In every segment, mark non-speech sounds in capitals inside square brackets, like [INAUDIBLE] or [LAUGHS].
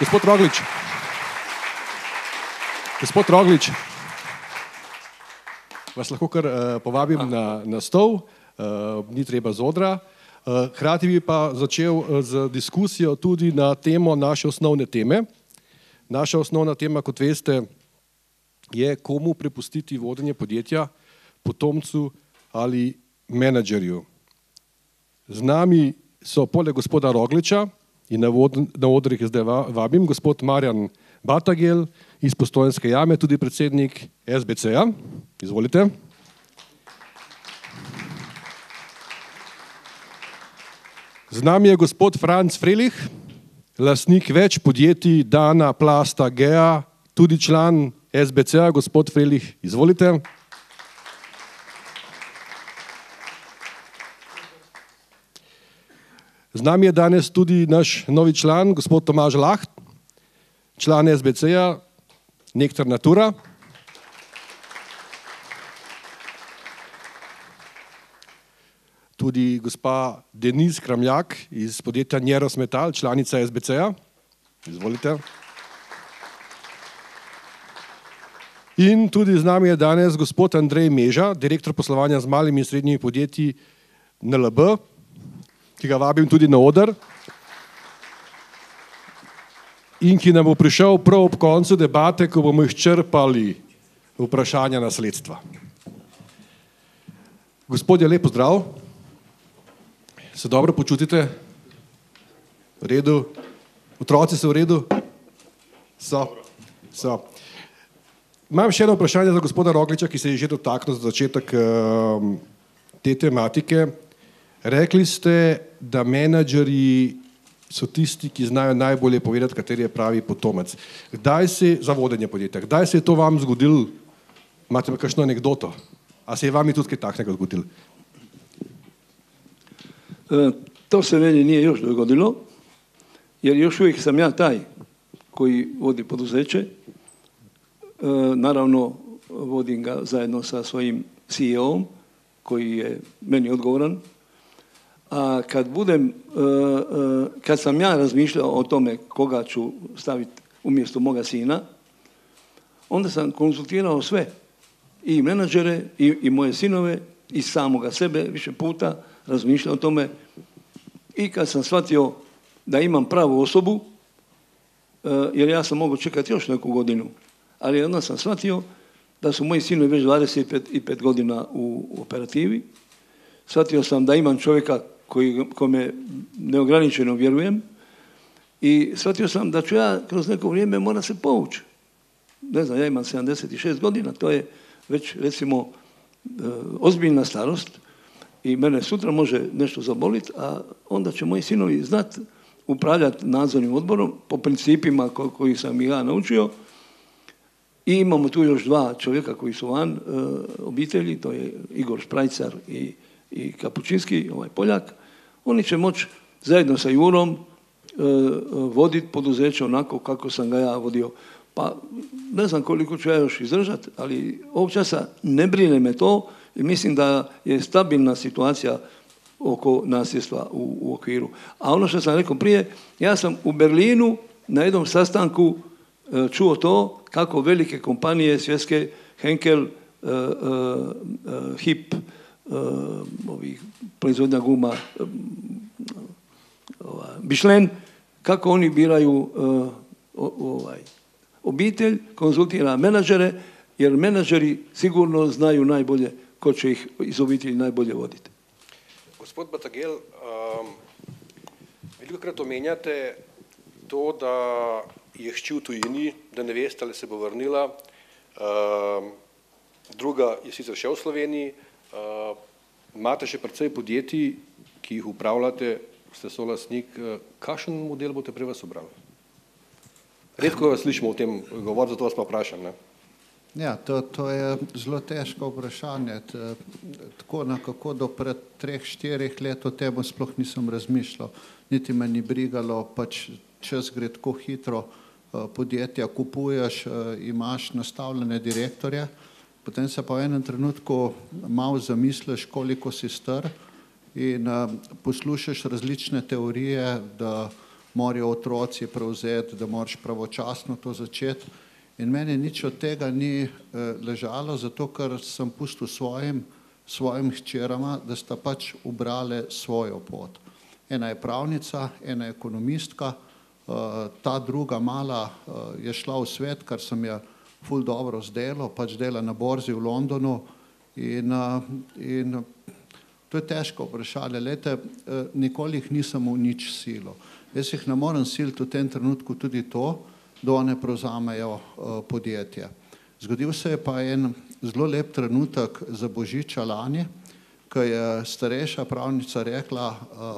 Gospod Roglič. Gospod Roglič, vas lahko kar uh, povabim na, na stol, uh, ni treba z odra. Uh, hkrati bi pa začel z diskusijo tudi na temo naše osnovne teme. Naša osnovna tema, kot veste, je komu prepustiti vodenje podjetja, potomcu ali menedžerju. Z nami so poleg gospoda Rogliča in na, vod, na odrih zdaj vabim gospod Marjan Batagel iz Postojanske jame, tudi predsednik SBC-ja. Izvolite. Z nami je gospod Franc Frelih, lasnik več podjetij Dana, Plasta, Gea, tudi član SBC-ja, gospod Frelih, izvolite. Z nami je danes tudi naš novi član, gospod Tomaž Laht, član SBC-ja, Nektar Natura. Tudi gospa Denis Kramjak iz podjetja Njeros Metal, članica SBC-ja. Izvolite. In tudi z nami je danes gospod Andrej Meža, direktor poslovanja z malimi in srednjimi podjetji NLB, ki ga vabim tudi na oder in ki nam bo prišel prav ob koncu debate, ko bomo izčrpali vprašanja nasledstva. Gospodje, lepo zdrav. Se dobro počutite? V redu? Otroci so v redu? So. so. Imam še eno vprašanje za gospoda Rogliča, ki se je že dotaknil za začetek um, te tematike. Rekli ste, da menedžeri so tisti, ki znajo najbolje povedati, kateri je pravi potomec. Kdaj se za vodenje podjetja, kdaj se je to vam zgodilo? Imate kakšno anegdoto? A se je vam tudi kaj takšnega zgodilo? E, to se meni nije još dogodilo, jer još uvijek sam ja taj koji vodi poduzeće. E, naravno, vodim ga zajedno sa svojim CEO-om koji je meni odgovoran a kad budem, e, e, kad sam ja razmišljao o tome koga ću staviti umjesto moga sina, onda sam konsultirao sve, i menadžere, i, i moje sinove, i samoga sebe više puta razmišljao o tome. I kad sam shvatio da imam pravu osobu, e, jer ja sam mogao čekati još neku godinu, ali onda sam shvatio da su moji sinovi već 25 godina u operativi, shvatio sam da imam čovjeka koji, kome neograničeno vjerujem i shvatio sam da ću ja kroz neko vrijeme mora se povući. Ne znam, ja imam 76 godina, to je već recimo e, ozbiljna starost i mene sutra može nešto zaboliti, a onda će moji sinovi znat upravljati nadzornim odborom po principima koji sam i ja naučio i imamo tu još dva čovjeka koji su van e, obitelji, to je Igor Šprajcar i, i Kapučinski, ovaj Poljak, oni će moći zajedno sa Jurom e, voditi poduzeće onako kako sam ga ja vodio. Pa ne znam koliko ću ja još izdržati, ali ovog časa ne brine me to i mislim da je stabilna situacija oko nasljedstva u, u okviru. A ono što sam rekao prije, ja sam u Berlinu na jednom sastanku e, čuo to kako velike kompanije svjetske Henkel, e, HIP, ovih proizvodnja guma Bišlen, kako oni biraju ovaj, obitelj, konzultira menadžere, jer menadžeri sigurno znaju najbolje ko će ih iz obitelji najbolje voditi. Gospod Batagel, um, veliko krat omenjate to, da je hči v tujini, da ne veste, ali se bo vrnila. Um, druga je sicer še v Sloveniji, imate še precej podjetij, ki jih upravljate, ste solasnik, uh, kakšen model boste pri vas obrali? Redko vas slišimo o tem govoriti, zato vas pa vprašam. Ne? Ja, to, to je zelo težko vprašanje. Tako nekako do pred treh, štirih let o tem sploh nisem razmišljal, niti me ni brigalo, pač čas gre tako hitro, podjetja kupuješ, imaš nastavljene direktorje, potem se pa v enem trenutku malo zamisliš, koliko si star in uh, poslušaš različne teorije, da morajo otroci prevzeti, da moraš pravočasno to začeti. In meni nič od tega ni eh, ležalo, zato ker sem pustil svojim, svojim hčerama, da sta pač ubrale svojo pot. Ena je pravnica, ena je ekonomistka, eh, ta druga mala eh, je šla v svet, kar sem je ful dobro zdelo, pač dela na borzi v Londonu in, in to je težko vprašanje. Lete, nikoli jih nisem v nič silo. Jaz jih ne morem siliti v tem trenutku tudi to, da one prevzamejo podjetje. Zgodil se je pa en zelo lep trenutek za Božiča lani, ko je starejša pravnica rekla,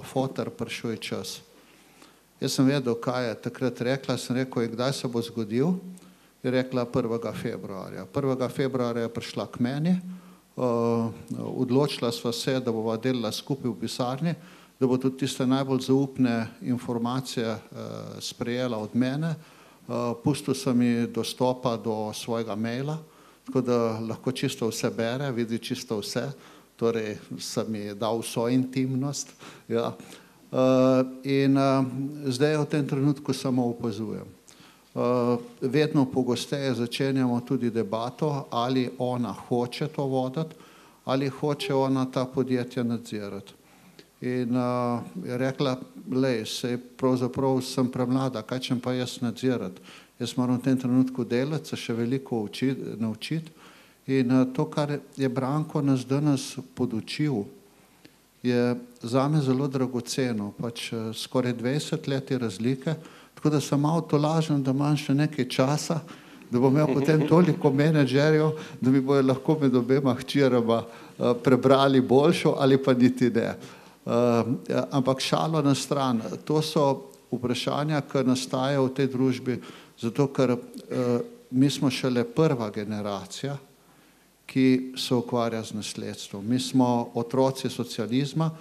fotar, prišel je čas. Jaz sem vedel, kaj je takrat rekla, sem rekel, kdaj se bo zgodil, je rekla 1. februarja. 1. februarja je prišla k meni, odločila sva se, da bova delala skupaj v pisarni, da bo tudi tiste najbolj zaupne informacije sprejela od mene, pustil sem ji dostopa do svojega maila, tako da lahko čisto vse bere, vidi čisto vse, torej sem ji dal vso intimnost. Ja. In zdaj v tem trenutku samo opazujem. Vedno pogosteje začenjamo tudi debato, ali ona hoče to voditi, ali hoče ona ta podjetja nadzirati. In je rekla, glej, saj pravzaprav sem premlada, kaj čem pa jaz nadzirati. Jaz moram v tem trenutku delati, se še veliko naučiti. In to, kar je Branko nas danes podučil, je zame zelo dragoceno, pač skoraj dvajset let je razlike, tako da sem malo tolažen, da imam še nekaj časa, da bom imel potem toliko menedžerjev, da mi bojo lahko med obema hčerama prebrali boljšo ali pa niti ne. Ampak šalo na stran, to so vprašanja, ki nastajajo v tej družbi, zato ker mi smo šele prva generacija, ki se ukvarja z nasledstvom. Mi smo otroci socializma,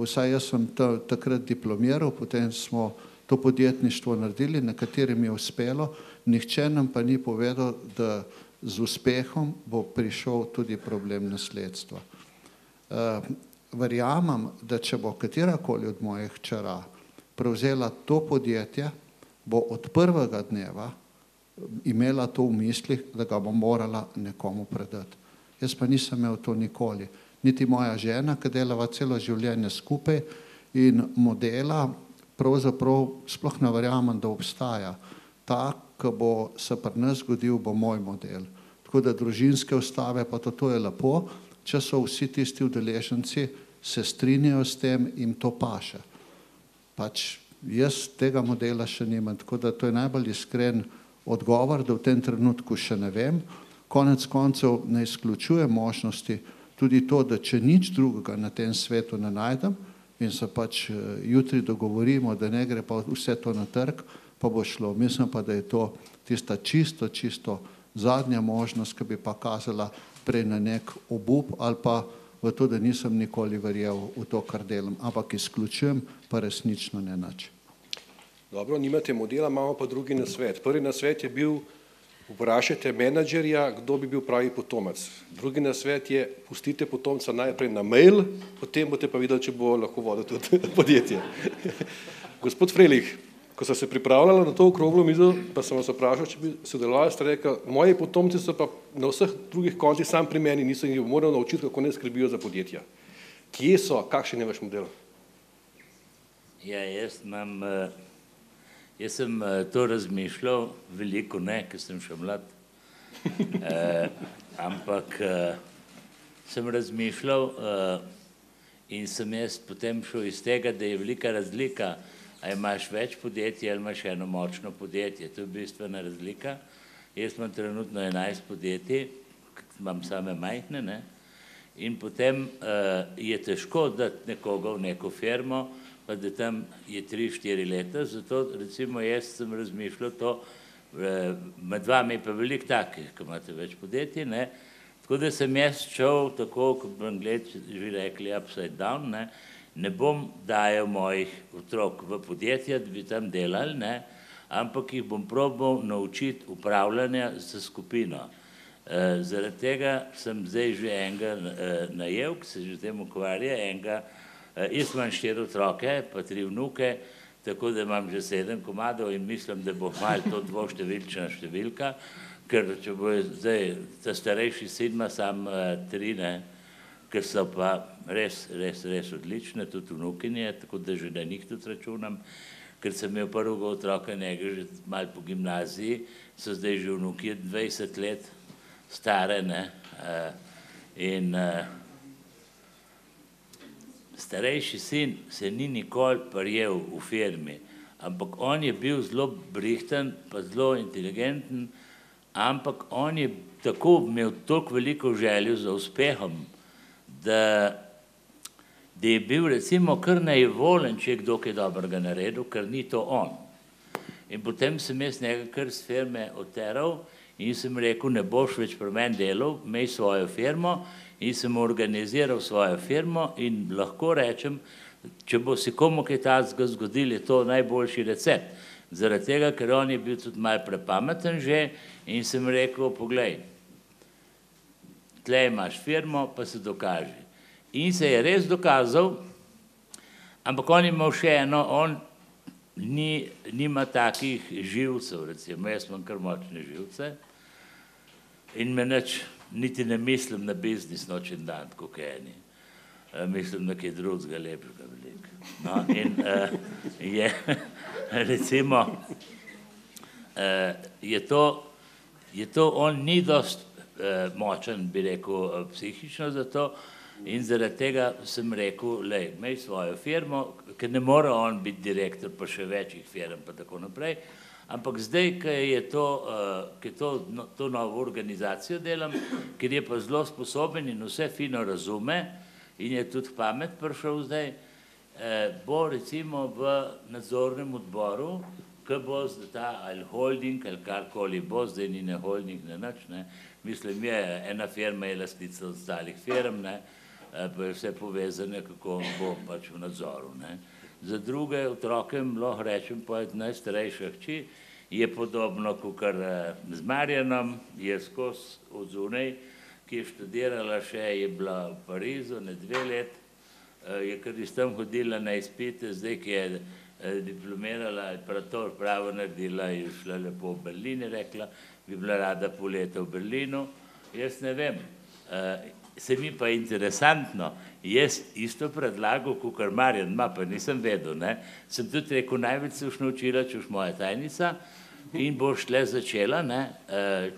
vsaj jaz sem takrat diplomiral, potem smo to podjetništvo naredili, nekaterim je uspelo, nihče nam pa ni povedal, da z uspehom bo prišel tudi problem nasledstva. Verjamem, da če bo katerakoli od mojih hčera prevzela to podjetje, bo od prvega dneva imela to v mislih, da ga bo morala nekomu predati. Jaz pa nisem imel to nikoli. Niti moja žena, ki delava celo življenje skupaj in modela pravzaprav sploh ne verjamem, da obstaja. Ta, ki bo se pri nas zgodil, bo moj model. Tako da družinske ustave, pa to, to je lepo, če so vsi tisti udeleženci, se strinjajo s tem, jim to paše. Pač jaz tega modela še nimam, tako da to je najbolj iskren odgovor, da v tem trenutku še ne vem. Konec koncev ne izključujem možnosti tudi to, da če nič drugega na tem svetu ne najdem, in se pač jutri dogovorimo, da ne gre pa vse to na trg, pa bo šlo. Mislim pa, da je to tista čisto, čisto zadnja možnost, ki bi pa kazala prej na neki obup ali pa v to, da nisem nikoli verjel v to, kar delam, ampak izključujem pa resnično ne nič. Dobro, nimate modela, imamo pa drugi nasvet. Prvi nasvet je bil, vprašajte menedžerja, kdo bi bil pravi potomec. Drugi nasvet je, pustite potomca najprej na mail, potem boste pa videli, če bo lahko vodil tudi [LAUGHS] podjetje. [LAUGHS] Gospod Frelih, ko sva se pripravljala na to okroglo mizo, pa sem vas vprašal, če bi sodelovali, ste rekli, moji potomci so pa na vseh drugih koncih samo pri meni, niso jih moral naučiti, kako naj skrbijo za podjetja. Kje so, kakšen je vaš model? Ja, jaz imam, jaz sem to razmišljal, veliko ne, ker sem še mlad, [LAUGHS] ampak sem razmišljal in sem jaz potem šel iz tega, da je velika razlika, a imaš več podjetij ali imaš eno močno podjetje, to je bistvena razlika. Jaz imam trenutno enajst podjetij, imam same majhne, ne, in potem je težko dati nekoga v neko firmo, pa da tam je tri, štiri leta, zato recimo jaz sem razmišljal to, med vami je pa veliko takih, ki imate več podjetij, ne, tako da sem jaz šel tako, kot bi Anglezi že rekli upside down, ne, ne bom dajal mojih otrok v podjetja, da bi tam delali, ne, ampak jih bom probal naučiti upravljanja s skupino. Zaradi tega sem zdaj že enega najel, ke se že tem ukvarja, enega, jaz imam štiri otroke pa tri vnuke, tako da imam že sedem komadov in mislim, da bo malo to dvoštevilčna številka, ker če bo zdaj ta starejši sin ima sam uh, tri, ne, ker so pa res, res, res odlične, tudi vnukinje, tako da že na njih tudi računam, ker sem imel prvega otroka njega že malo po gimnaziji, so zdaj že vnuki 20 let stare, ne, uh, in starejši sin se ni nikoli prijel v firmi, ampak on je bil zelo brihten, pa zelo inteligenten, ampak on je tako imel toliko veliko željo za uspehom, da, da je bil recimo kar najvolen, če je kdo kaj dobrega naredil, ker ni to on. In potem sem jaz njega kar z firme oteral in sem rekel, ne boš več pri meni delal, imej svojo firmo in sem organiziral svojo firmo in lahko rečem, če bo se komu kaj tazga zgodil, je to najboljši recept. Zaradi tega, ker on je bil tudi malo prepameten že in sem rekel, poglej, tle imaš firmo, pa se dokaži. In se je res dokazal, ampak on je imel še eno, on ni, nima takih živcev, recimo, jaz imam kar močne živce in me nič, niti ne mislim na biznis noč in dan, kot eni. Uh, mislim, da je drugega lepšega veliko. No, in uh, je, [LAUGHS] recimo, uh, je, to, je to, on ni dost uh, močen, bi rekel, uh, psihično za to in zaradi tega sem rekel, lej, imej svojo firmo, ker ne more on biti direktor pa še večjih firm pa tako naprej, ampak zdaj, ker je to, uh, ker to, no, to novo organizacijo delam, ker je pa zelo sposoben in vse fino razume, in je tudi pamet prišel zdaj, eh, bo recimo v nadzornem odboru, ki bo zdaj ta ali holding ali karkoli bo, zdaj ni ne holding, ne nič, ne, mislim je, ena firma je lastnica ostalih firm, ne, pa je vse povezane, kako bo pač v nadzoru, ne. Za druge otroke lahko rečem, pa je najstarejša hči, je podobno kot z Marjanom, je skozi od zunaj, ki je študirala še, je bila v Parizu ne dve let, je kar iz tam hodila na izpite, zdaj, ki je diplomirala, prav to pravo naredila, je šla lepo v Berlin, je rekla, bi bila rada pol leta v Berlinu. Jaz ne vem, se mi pa interesantno, jaz isto predlagal, kot kar Marjan ima, pa nisem vedel, ne, sem tudi rekel, največ se už naučila, če už moja tajnica, in boš tle začela, ne,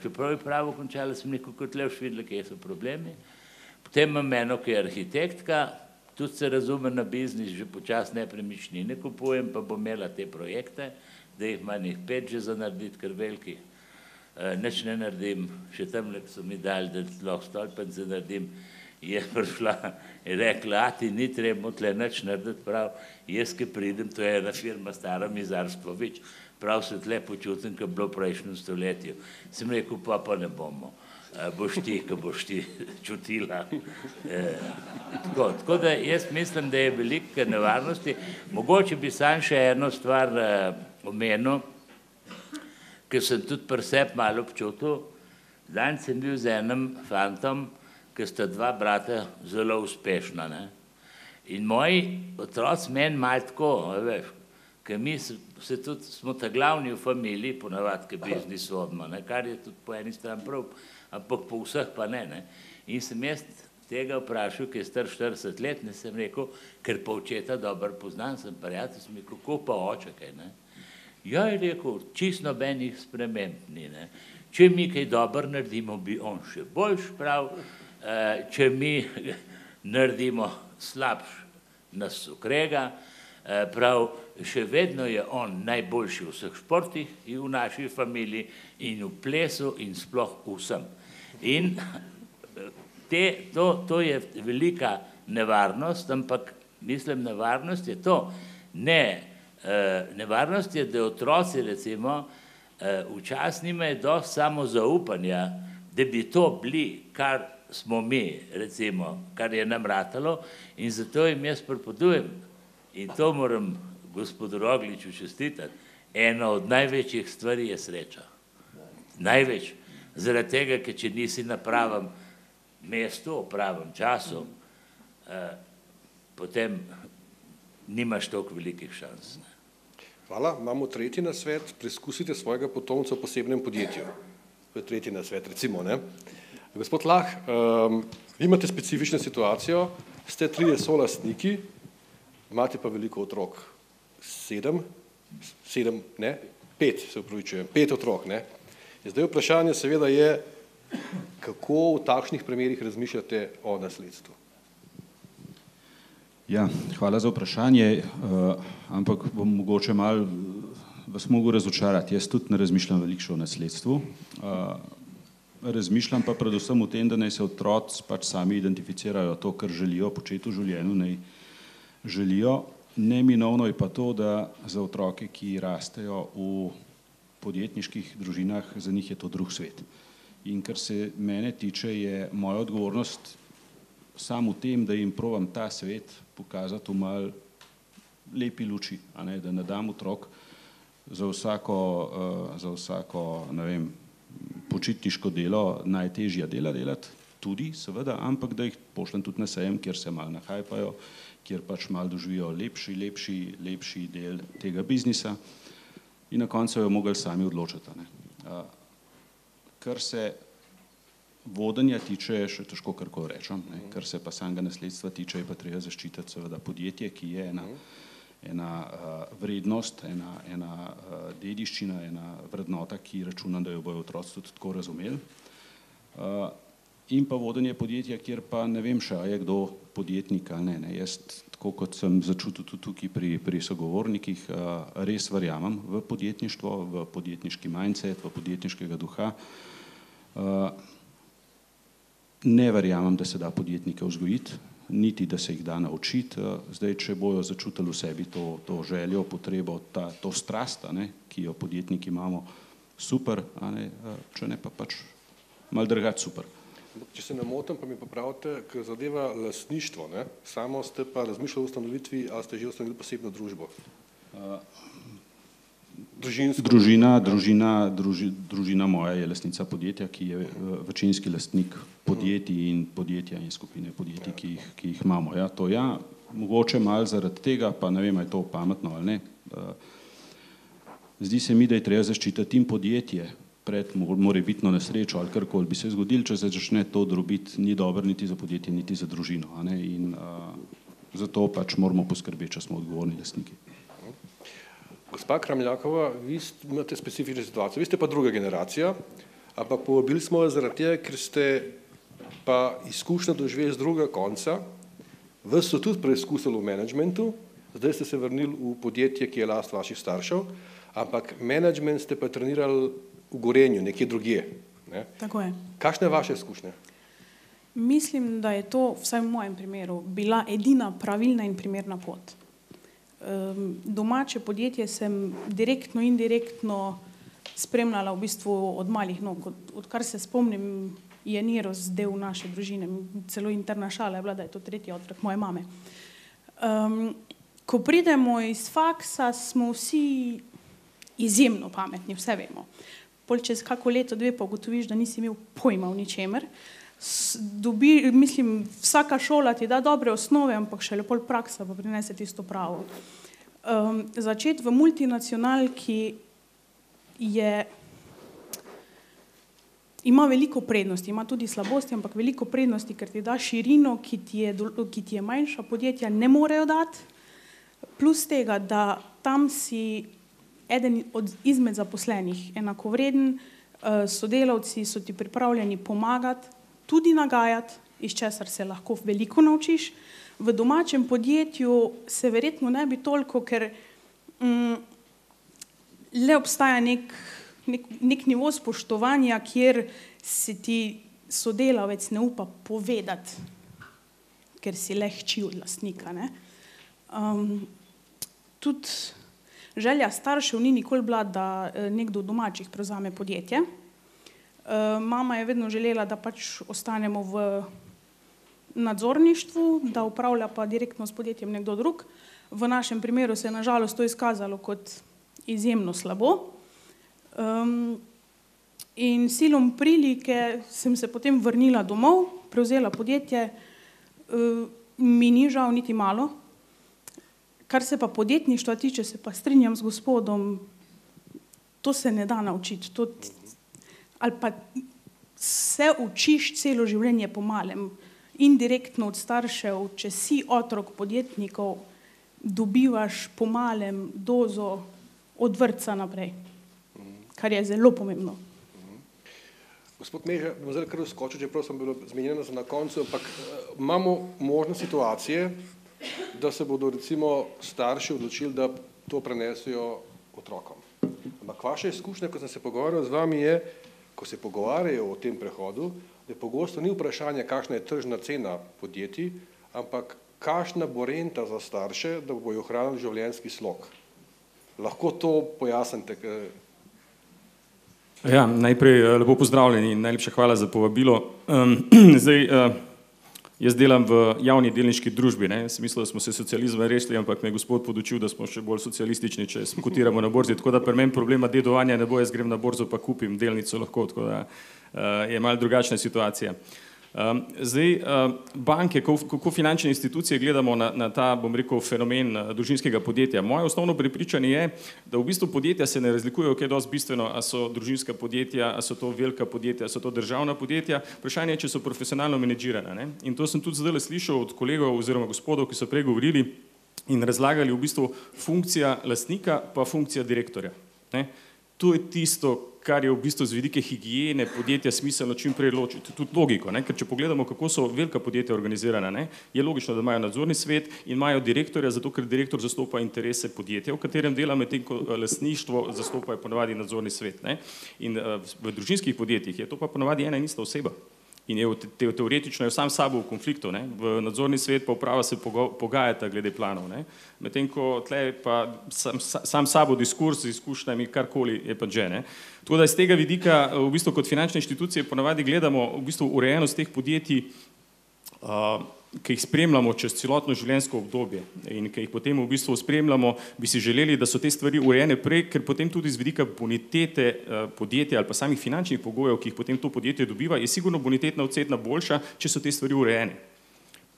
čeprav je pravo končala, sem rekel, kot le videla, kje so problemi. Potem imam eno, ki je arhitektka, tudi se razume na biznis, že počas nepremičnine kupujem, pa bom imela te projekte, da jih ima njih pet že za narediti, ker velikih. Nič ne naredim, še tam, so mi dali, da lahko stolpence naredim, je prišla in rekla, a ti ni treba tle nič narediti prav, jaz, ki pridem, to je ena firma stara Mizarstvo, več, prav se tle počutim, kot bilo v prejšnjem stoletju. Sem rekel, pa pa ne bomo, boš ti, ko boš ti [LAUGHS] čutila. Tako, tako da jaz mislim, da je velike nevarnosti. Mogoče bi sam še eno stvar omenil, ker sem tudi pri sebi malo občutil. Danes sem bil z enim fantom, ker sta dva brata zelo uspešna. Ne? In moji otroci meni malo tako, veš, ker mi se tudi, smo ta glavni v familiji, ponavadi, ki biznis odma, ne, kar je tudi po eni strani prav, ampak po vseh pa ne, ne. In sem jaz tega vprašal, ki je star 40 let, ne sem rekel, ker pa očeta dobro poznam, sem prijatelj, sem rekel, kako pa oče kaj, ne. Ja, je rekel, čist nobenih sprememb ni, ne. Če mi kaj dobro naredimo, bi on še boljš prav, če mi [LAUGHS] naredimo slabš, nas ukrega, prav, še vedno je on najboljši v vseh športih in v naši familiji in v plesu in sploh vsem. In [LAUGHS] te, to, to je velika nevarnost, ampak mislim, nevarnost je to. Ne, nevarnost je, da otroci recimo včasih nimajo dosti samozaupanja, da bi to bili, kar smo mi, recimo, kar je nam ratalo in zato jim jaz pripovedujem in to moram gospodu Rogliču čestitati, ena od največjih stvari je sreča. Največ. Zaradi tega, ker če nisi na pravem mestu, v pravem času, potem nimaš toliko velikih šans. Hvala. Imamo tretji nasvet. Preizkusite svojega potomca v posebnem podjetju. To je tretji nasvet, recimo. Ne? Gospod Lah, um, imate specifično situacijo, ste trije solastniki, imate pa veliko otrok. Sedem, sedem, ne, pet, se upravičujem, pet otrok. Ne? In zdaj vprašanje seveda je, kako v takšnih primerih razmišljate o nasledstvu. Ja, hvala za vprašanje, uh, ampak bom mogoče mal vas mogo razočarati. Jaz tudi ne razmišljam veliko o nasledstvu. Uh, razmišljam pa predvsem o tem, da naj se otroci pač sami identificirajo to, kar želijo početi v življenju, naj želijo. Neminovno je pa to, da za otroke, ki rastejo v podjetniških družinah, za njih je to drug svet. In kar se mene tiče, je moja odgovornost samo v tem, da jim provam ta svet pokazati v mal lepi luči, a ne, da ne dam otrok za vsako, uh, za vsako, ne vem, počitniško delo najtežja dela delati, tudi seveda, ampak da jih pošljem tudi na sejem, kjer se mal nahajpajo, kjer pač mal doživijo lepši, lepši, lepši del tega biznisa in na koncu jo mogli sami odločiti. Ne. Kar se vodenja tiče, še težko karkoli rečem, ne. kar se pa samega nasledstva tiče, je pa treba zaščititi seveda podjetje, ki je ena, ena uh, vrednost, ena, ena uh, dediščina, ena vrednota, ki računam, da jo bojo otroci tudi tako razumeli. Uh, in pa vodenje podjetja, kjer pa ne vem še, je kdo podjetnik ali ne. ne. Jaz, tako kot sem začutil tudi tukaj pri, pri sogovornikih, uh, res verjamem v podjetništvo, v podjetniški mindset, v podjetniškega duha. Uh, ne verjamem, da se da podjetnike vzgojiti, niti da se jih da naučiti. Eh, zdaj, če bojo začutili v sebi to, to željo, potrebo, ta, to strast, ne, ki jo podjetniki imamo, super, ne, eh, če ne pa pač mal drugače super. Če se ne motim, pa mi popravite, ker zadeva lasništvo, ne? samo ste pa razmišljali o ustanovitvi, ali ste že ustanovili posebno družbo? Uh, Družinsko. Družina, družina, druži, družina moja je lastnica podjetja, ki je eh, večinski lastnik podjetij in podjetja in skupine podjetij, ki jih, ki jih imamo. Ja, to ja, mogoče malo zaradi tega, pa ne vem, je to pametno ali ne. Eh, zdi se mi, da je treba zaščititi in podjetje pred morebitno nesrečo ali karkoli bi se zgodilo, če se začne to drobiti, ni dobro niti za podjetje, niti za družino. In uh, zato pač moramo poskrbeti, če smo odgovorni lastniki. Gospa Kramljakova, vi imate specifično situacijo, vi ste pa druga generacija, ampak povabili smo vas zaradi tega, ker ste pa izkušnja doživeli z druga konca, vas so tudi preizkusili v menedžmentu, zdaj ste se vrnili v podjetje, ki je last vaših staršev, ampak menedžment ste pa trenirali v Gorenju, nekje drugje. Ne? Tako je. Kakšne vaše izkušnje? Mislim, da je to, vsaj v mojem primeru, bila edina pravilna in primerna pot domače podjetje sem direktno in indirektno spremljala v bistvu od malih nog. Od, odkar se spomnim, je Niros del naše družine, celo interna šala je bila, da je to tretji otrok moje mame. Um, ko pridemo iz faksa, smo vsi izjemno pametni, vse vemo. Pol čez kako leto, dve pa ugotoviš, da nisi imel pojma v ničemer. Dobi, mislim, vsaka šola ti da dobre osnove, ampak še lepo praksa pa prinese tisto pravo. Um, začeti v multinacionalki je, ima veliko prednosti, ima tudi slabosti, ampak veliko prednosti, ker ti da širino, ki ti je, ki ti je manjša podjetja, ne morejo dati. Plus tega, da tam si eden od izmed zaposlenih enakovreden, uh, sodelavci so ti pripravljeni pomagati, tudi nagajati, iz česar se lahko veliko naučiš. V domačem podjetju se verjetno ne bi toliko, ker mm, le obstaja nek, nek, nek nivo spoštovanja, kjer se ti sodelavec ne upa povedati, ker si le hči od lastnika. Um, tudi želja staršev ni nikoli bila, da eh, nekdo domačih prevzame podjetje. Eh, mama je vedno želela, da pač ostanemo v nadzorništvu, da upravlja pa direktno s podjetjem nekdo drug. V našem primeru se je nažalost to izkazalo kot izjemno slabo. Um, in silom prilike sem se potem vrnila domov, prevzela podjetje, uh, mi ni žal niti malo, Kar se pa podjetništva tiče, se pa strinjam z gospodom, to se ne da naučiti. To, ali pa se učiš celo življenje po malem, indirektno od staršev, če si otrok podjetnikov, dobivaš po malem dozo od vrtca naprej, kar je zelo pomembno. Gospod Meža, bom zdaj kar uskočil, čeprav sem bilo zmenjeno za na koncu, ampak uh, imamo možne situacije, da se bodo recimo starši odločili, da to prenesijo otrokom. Ampak vaša izkušnja, ko sem se pogovarjal z vami, je, ko se pogovarjajo o tem prehodu, da pogosto ni vprašanje, kakšna je tržna cena podjetij, ampak kakšna bo renta za starše, da bojo ohranili življenjski slog. Lahko to pojasnite, Ja, najprej eh, lepo pozdravljeni in najlepša hvala za povabilo. Um, [CLEARS THROAT] zdaj, uh, jaz delam v javni delniški družbi, ne? smisel, da smo se socializma rešili, ampak me je gospod podučil, da smo še bolj socialistični, če se kotiramo na borzi, tako da pri meni problema dedovanja ne bo, jaz grem na borzo pa kupim delnico lahko, tako da uh, je mal drugačna situacija. Uh, zdaj, uh, banke, kako, finančne institucije gledamo na, na ta, bom rekel, fenomen uh, družinskega podjetja. Moje osnovno prepričanje je, da v bistvu podjetja se ne razlikujejo, kaj je dosti bistveno, a so družinska podjetja, a so to velika podjetja, a so to državna podjetja. Vprašanje je, če so profesionalno menedžirana. Ne? In to sem tudi zdaj slišal od kolegov oziroma gospodov, ki so pregovorili in razlagali v bistvu funkcija lastnika pa funkcija direktorja. Ne? To je tisto, kar je v bistvu z vidike higiene podjetja smiselno čim prej ločiti. Tudi logiko, ne? ker če pogledamo, kako so velika podjetja organizirana, ne? je logično, da imajo nadzorni svet in imajo direktorja, zato ker direktor zastopa interese podjetja, v katerem dela, medtem ko eh, lasništvo zastopa ponavadi nadzorni svet. Ne? In uh, v družinskih podjetjih je to pa ponavadi ena in ista oseba in je te, teoretično je sam sabo v konfliktu, ne? v nadzorni svet pa uprava se pogajata glede planov, medtem ko tle pa sam, sam sabo diskurs z izkušnjami, karkoli je pa že. Ne? Tako da iz tega vidika v bistvu kot finančne inštitucije ponavadi gledamo v bistvu urejenost teh podjetij uh, ki jih spremljamo čez celotno življenjsko obdobje in ki jih potem v bistvu spremljamo, bi si želeli, da so te stvari urejene prej, ker potem tudi z vidika bonitete eh, podjetja ali pa samih finančnih pogojev, ki jih potem to podjetje dobiva, je sigurno bonitetna ocena boljša, če so te stvari urejene.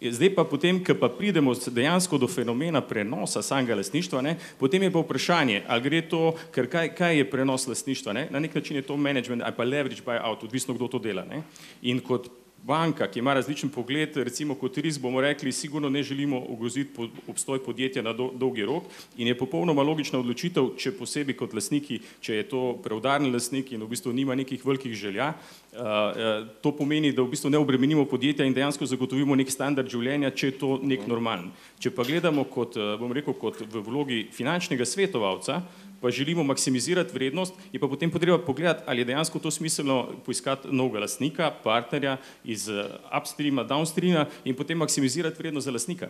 Zdaj pa potem, ko pa pridemo dejansko do fenomena prenosa samega lasništva, ne, potem je pa vprašanje, ali gre to, ker kaj, kaj je prenos lasništva, ne? na nek način je to management ali pa leverage buy out, odvisno kdo to dela. Ne? In kot banka, ki ima različen pogled, recimo kot RIS, bomo rekli, sigurno ne želimo ogroziti obstoj podjetja na dolgi rok in je popolnoma logična odločitev, če posebej kot lasniki, če je to preudarni lasnik in v bistvu nima nekih velikih želja, eh, eh, to pomeni, da v bistvu ne obremenimo podjetja in dejansko zagotovimo nek standard življenja, če je to nek normalen. Če pa gledamo kot, eh, bom rekel, kot v vlogi finančnega svetovalca, pa želimo maksimizirati vrednost, je pa potem potreba pogledati, ali je dejansko to smiselno poiskati novega lastnika, partnerja iz eh, upstreama, downstreama in potem maksimizirati vrednost za lastnika.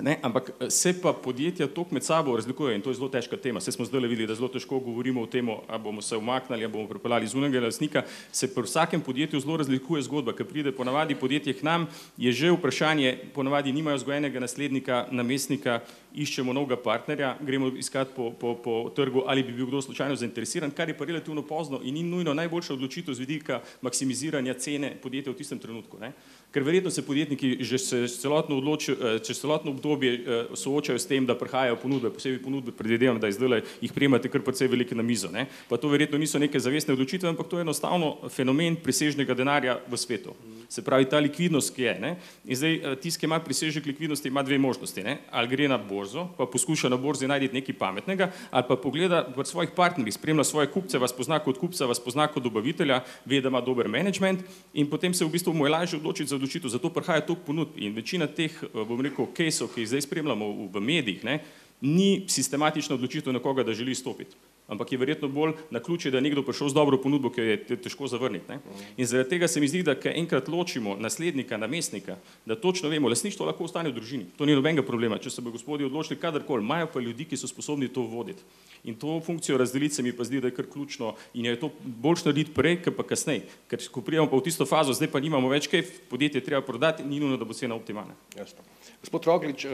Ne, ampak eh, se pa podjetja tok med sabo razlikujejo in to je zelo težka tema. Vse smo zdaj videli, da zelo težko govorimo o tem, ali bomo se umaknili, ali bomo pripeljali zunega lastnika. Se pri vsakem podjetju zelo razlikuje zgodba. Ker pride ponavadi podjetje k nam, je že vprašanje, ponavadi nimajo zgojenega naslednika, namestnika, iščemo novega partnerja, gremo iskati po, po, po trgu, ali bi bil kdo slučajno zainteresiran, kar je pa relativno pozno in ni nujno najboljša odločitev z vidika maksimiziranja cene podjetja v tistem trenutku. Ne. Ker verjetno se podjetniki že se celotno, odločijo, eh, čez celotno obdobje eh, soočajo s tem, da prihajajo ponudbe, posebej ponudbe, predvidevam, da zdaj jih prejemate kar precej velike na mizo. Ne. Pa to verjetno niso neke zavestne odločitve, ampak to je enostavno fenomen presežnega denarja v svetu. Se pravi, ta likvidnost, ki je. Ne? In zdaj eh, tisti, ki ima presežek likvidnosti, ima dve možnosti. Ne? Ali gre na borzo, pa poskuša na borzi najti nekaj pametnega, ali pa pogleda v svojih partnerjih, spremlja svoje kupce, vas pozna kot kupca, vas pozna kot dobavitelja, ve, da ima dober management in potem se v bistvu mu je lažje odločiti za odločitev. Zato prihaja toliko ponud in večina teh, eh, bom rekel, caseov, ki jih zdaj spremljamo v medijih, ne? ni sistematična odločitev nekoga, da želi stopiti ampak je verjetno bolj na ključe, da je nekdo prišel z dobro ponudbo, ki jo je težko zavrniti. Ne? In zaradi tega se mi zdi, da enkrat ločimo naslednika, namestnika, da točno vemo, lasništvo lahko ostane v družini. To ni nobenega problema, če se bo gospodi odločili kadarkoli, imajo pa ljudi, ki so sposobni to voditi. In to funkcijo razdeliti se mi pa zdi, da je kar ključno in je to boljš narediti prej, kot pa kasneje. Ker ko prijemo pa v tisto fazo, zdaj pa nimamo več kaj, podjetje treba prodati, ni nujno, da bo cena optimalna. Jasno. Gospod Roglič,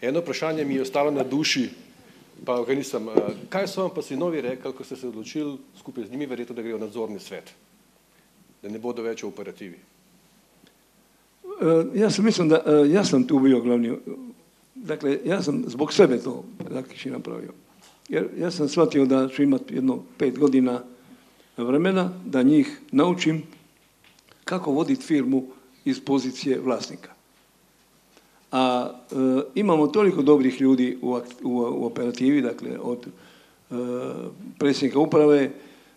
eno vprašanje mi je ostalo na duši, pa ga nisem. Eh, kaj so vam pa sinovi rekli, ko ste se odločili skupaj z njimi, verjetno, da grejo nadzorni svet, da ne bodo več v operativi? Uh, jaz mislim, da uh, jaz sem tu bil glavni dakle, ja sam zbog sebe to praktički napravio. Jer ja sam shvatio da ću imati jedno pet godina vremena da njih naučim kako voditi firmu iz pozicije vlasnika. A e, imamo toliko dobrih ljudi u, u, u operativi, dakle od e, predsjednika uprave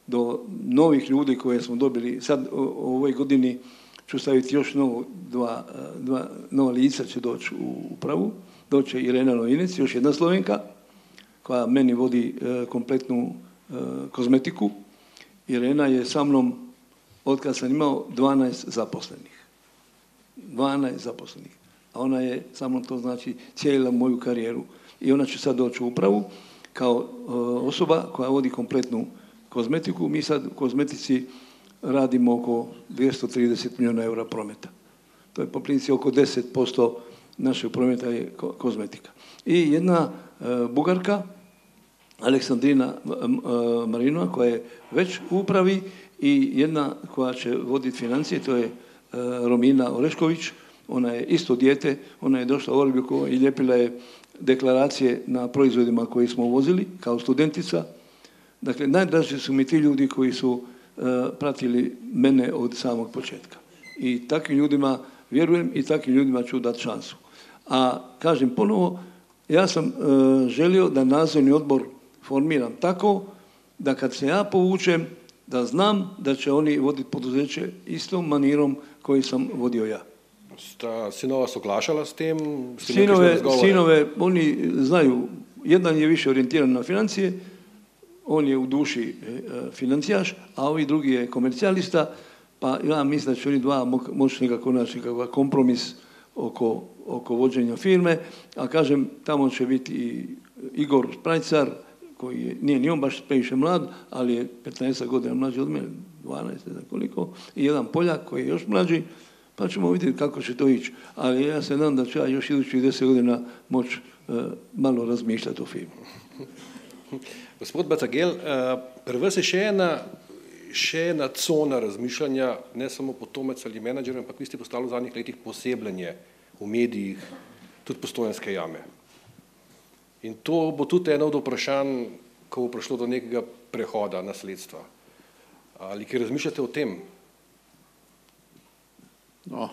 do novih ljudi koje smo dobili. Sad u ovoj godini ću staviti još novo, dva, dva nova lica će doći u upravu. Doće Irena Novinec, još jedna Slovenka, koja meni vodi e, kompletnu e, kozmetiku. Irena je sa mnom, od kad sam imao 12 zaposlenih. 12 zaposlenih. A ona je, sa mnom to znači, cijela moju karijeru. I ona će sad doći u upravu kao e, osoba koja vodi kompletnu kozmetiku. Mi sad u kozmetici radimo oko 230 milijuna eura prometa. To je po prilici oko 10% našeg prometa je kozmetika. I jedna bugarka, Aleksandrina Marinova koja je već u upravi i jedna koja će voditi financije, to je Romina Orešković, ona je isto dijete, ona je došla u Orbiku i ljepila je deklaracije na proizvodima koji smo uvozili kao studentica. Dakle, najdraži su mi ti ljudi koji su pratili mene od samog početka. I takvim ljudima vjerujem i takvim ljudima ću dati šansu. A kažem ponovo, ja sam želio da nadzorni odbor formiram tako da kad se ja povučem, da znam da će oni voditi poduzeće istom manirom koji sam vodio ja. Sta sinova soglašala s tem? Sinove, sinove, oni znaju, jedan je više orijentiran na financije, on je u duši e, financijaš, a ovi drugi je komercijalista, pa ja mislim da će oni dva moći nekako naći kompromis oko, oko vođenja firme, a kažem, tamo će biti i Igor Sprajcar, koji je, nije ni on baš previše mlad, ali je 15 godina mlađi od mene, 12, ne znam koliko, i jedan Poljak koji je još mlađi, pa ćemo vidjeti kako će to ići. Ali ja se nadam da ću ja još idućih 10 godina moći uh, malo razmišljati o filmu. [LAUGHS] Gospod Batagel, uh, pri vas je še ena, še ena cona razmišljanja, ne samo potomec ali menadžer, ampak vi ste postali v zadnjih letih posebljenje v medijih, tudi postojanske jame. In to bo tudi eno od vprašanj, ko bo prišlo do nekega prehoda nasledstva. Ali kaj razmišljate o tem? No,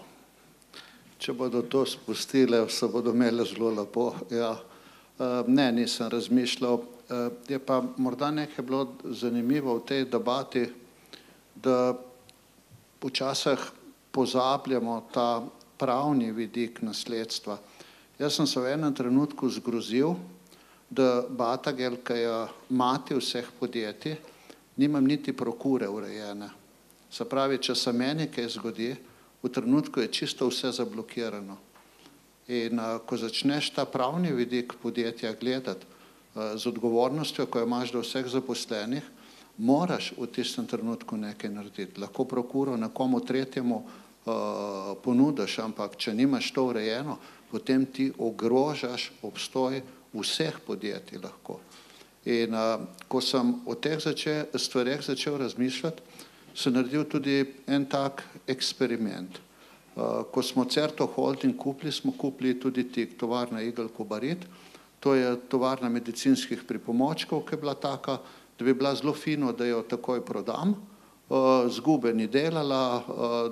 če bodo to spustile, se bodo imele zelo lepo. Ja. Ne, nisem razmišljal. Je pa morda nekaj bilo zanimivo v tej debati, da včasih pozabljamo ta pravni vidik nasledstva. Jaz sem se v enem trenutku zgrozil, da Batagel, ki je mati vseh podjetij, nimam niti prokure urejene. Se pravi, če se meni kaj zgodi, v trenutku je čisto vse zablokirano. In ko začneš ta pravni vidik podjetja gledati z odgovornostjo, ko jo imaš do vseh zaposlenih, moraš v tistem trenutku nekaj narediti. Lahko prokuro nekomu tretjemu ponudiš, ampak če nimaš to urejeno, potem ti ogrožaš obstoj vseh podjetij lahko. In a, ko sem o teh začel, stvareh začel razmišljati, sem naredil tudi en tak eksperiment. A, ko smo Certo Holding kupili, smo kupili tudi tik tovarna Eagle Kubarit, to je tovarna medicinskih pripomočkov, ki je bila taka, da bi bila zelo fino, da jo takoj prodam, zgube ni delala,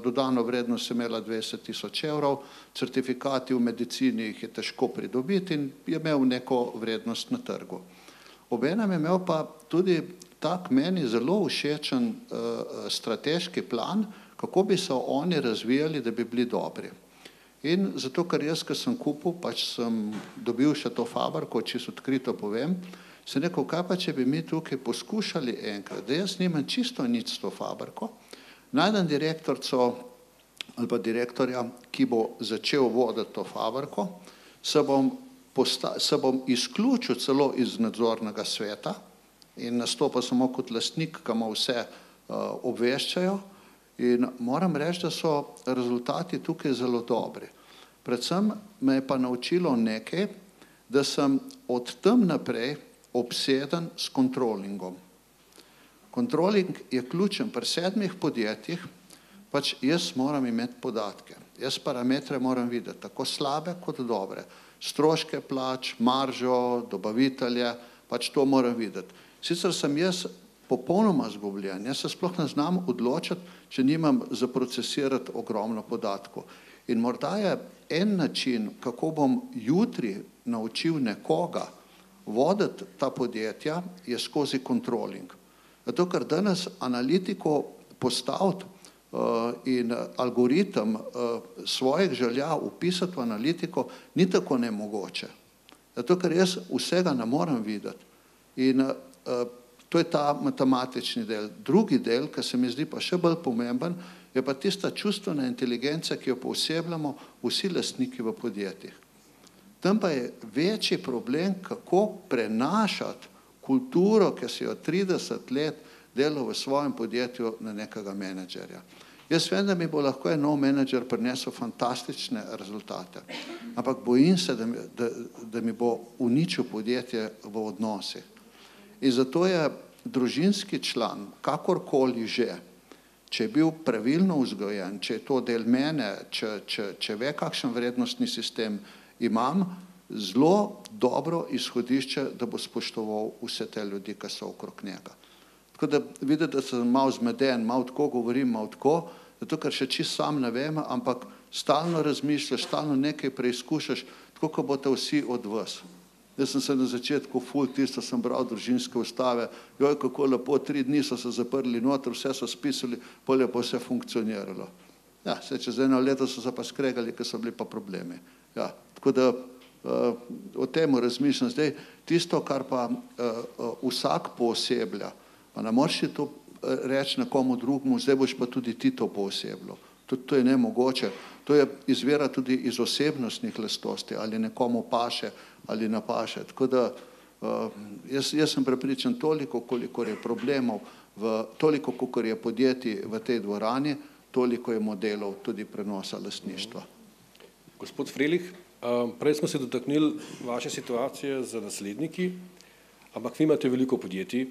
dodano vrednost je imela 20 tisoč evrov, certifikati v medicini jih je težko pridobiti in je imel neko vrednost na trgu. Obenem je imel pa tudi tak meni zelo všečen strateški plan, kako bi se oni razvijali, da bi bili dobri. In zato, ker jaz, ko sem kupil, pač sem dobil še to fabriko, čisto odkrito povem, sem rekel, kaj pa, če bi mi tukaj poskušali enkrat, da jaz nimam čisto nič s to fabriko, najdem direktorco ali pa direktorja, ki bo začel voditi to fabriko, se bom, posta, se bom izključil celo iz nadzornega sveta in nastopa samo kot lastnik, ki mu vse uh, obveščajo in moram reči, da so rezultati tukaj zelo dobri. Predvsem me je pa naučilo nekaj, da sem od tam naprej obseden s kontrolingom. Kontroling je ključen pri sedmih podjetjih, pač jaz moram imeti podatke. Jaz parametre moram videti, tako slabe kot dobre. Stroške plač, maržo, dobavitelje, pač to moram videti. Sicer sem jaz popolnoma zgubljen, jaz se sploh ne znam odločiti, če nimam zaprocesirati ogromno podatkov. In morda je en način, kako bom jutri naučil nekoga voditi ta podjetja, je skozi kontroling. Zato, ker danes analitiko postaviti uh, in algoritem uh, svojih želja upisati v analitiko ni tako nemogoče. Zato, ker jaz vsega ne morem videti. In to je ta matematični del. Drugi del, ki se mi zdi pa še bolj pomemben, je pa tista čustvena inteligenca, ki jo posebljamo vsi lastniki v podjetjih. Tam pa je večji problem, kako prenašati kulturo, ki si jo 30 let delal v svojem podjetju na nekega menedžerja. Jaz vem, da mi bo lahko en nov menedžer prinesel fantastične rezultate, ampak bojim se, da mi, da, da mi bo uničil podjetje v odnosih. In zato je družinski član, kakorkoli že, če je bil pravilno vzgojen, če je to del mene, če, če, če ve, kakšen vrednostni sistem imam, zelo dobro izhodišče, da bo spoštoval vse te ljudi, ki so okrog njega. Tako da vidite, da sem malo zmeden, malo tako govorim, malo tako, zato ker še čist sam ne vem, ampak stalno razmišljaš, stalno nekaj preizkušaš, tako kot boste vsi od vas. Jaz sem se na začetku ful tisto, sem bral družinske ustave, joj, kako lepo, tri dni so se zaprli noter, vse so spisali, polje pa vse funkcioniralo. Ja, se čez eno leto so se pa skregali, ker so bili pa problemi. Ja, tako da uh, o tem razmišljam zdaj. Tisto, kar pa uh, uh, vsak pooseblja, pa ne moreš to reči nekomu drugmu, zdaj boš pa tudi ti to poosebljo. To, to je nemogoče. To je izvira tudi iz osebnostnih lastnosti, ali nekomu paše, ali ne paše. Tako da uh, jaz, jaz sem prepričan toliko, koliko je problemov, v, toliko, koliko je podjetij v tej dvorani, toliko je modelov tudi prenosa lastništva. Gospod Frelih, uh, prej smo se dotaknili vaše situacije z nasledniki, ampak vi imate veliko podjetij,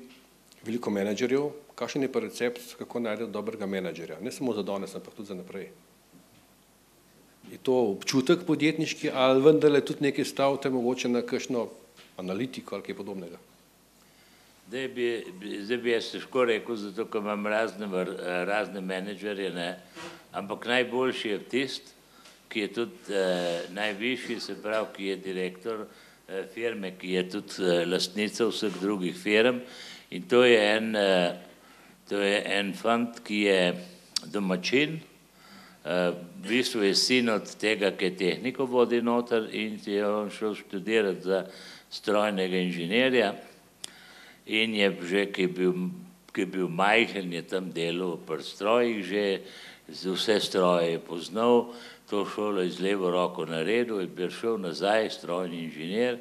veliko menedžerjev, kakšen je pa recept, kako najti dobrega menedžerja, ne samo za danes, ampak tudi za naprej. Je to občutek podjetniški ali vendarle tudi nekaj stavite mogoče na kakšno analitiko ali kaj podobnega? Zdaj bi, zdaj bi jaz težko rekel, zato ker imam razne, razne menedžerje, ne? ampak najboljši je tist, ki je tudi eh, najvišji, se pravi, ki je direktor eh, firme, ki je tudi eh, lastnica vseh drugih firm in to je en eh, To je en fant, ki je domačin, eh, v bistvu je sin od tega, ki je tehniko vodi noter in je on šel študirati za strojnega inženirja in je že, ki je bil, ki je bil majhen, je tam delal pri strojih že, vse stroje je poznal, to šolo je z levo roko naredil in bi šel nazaj, strojni inženir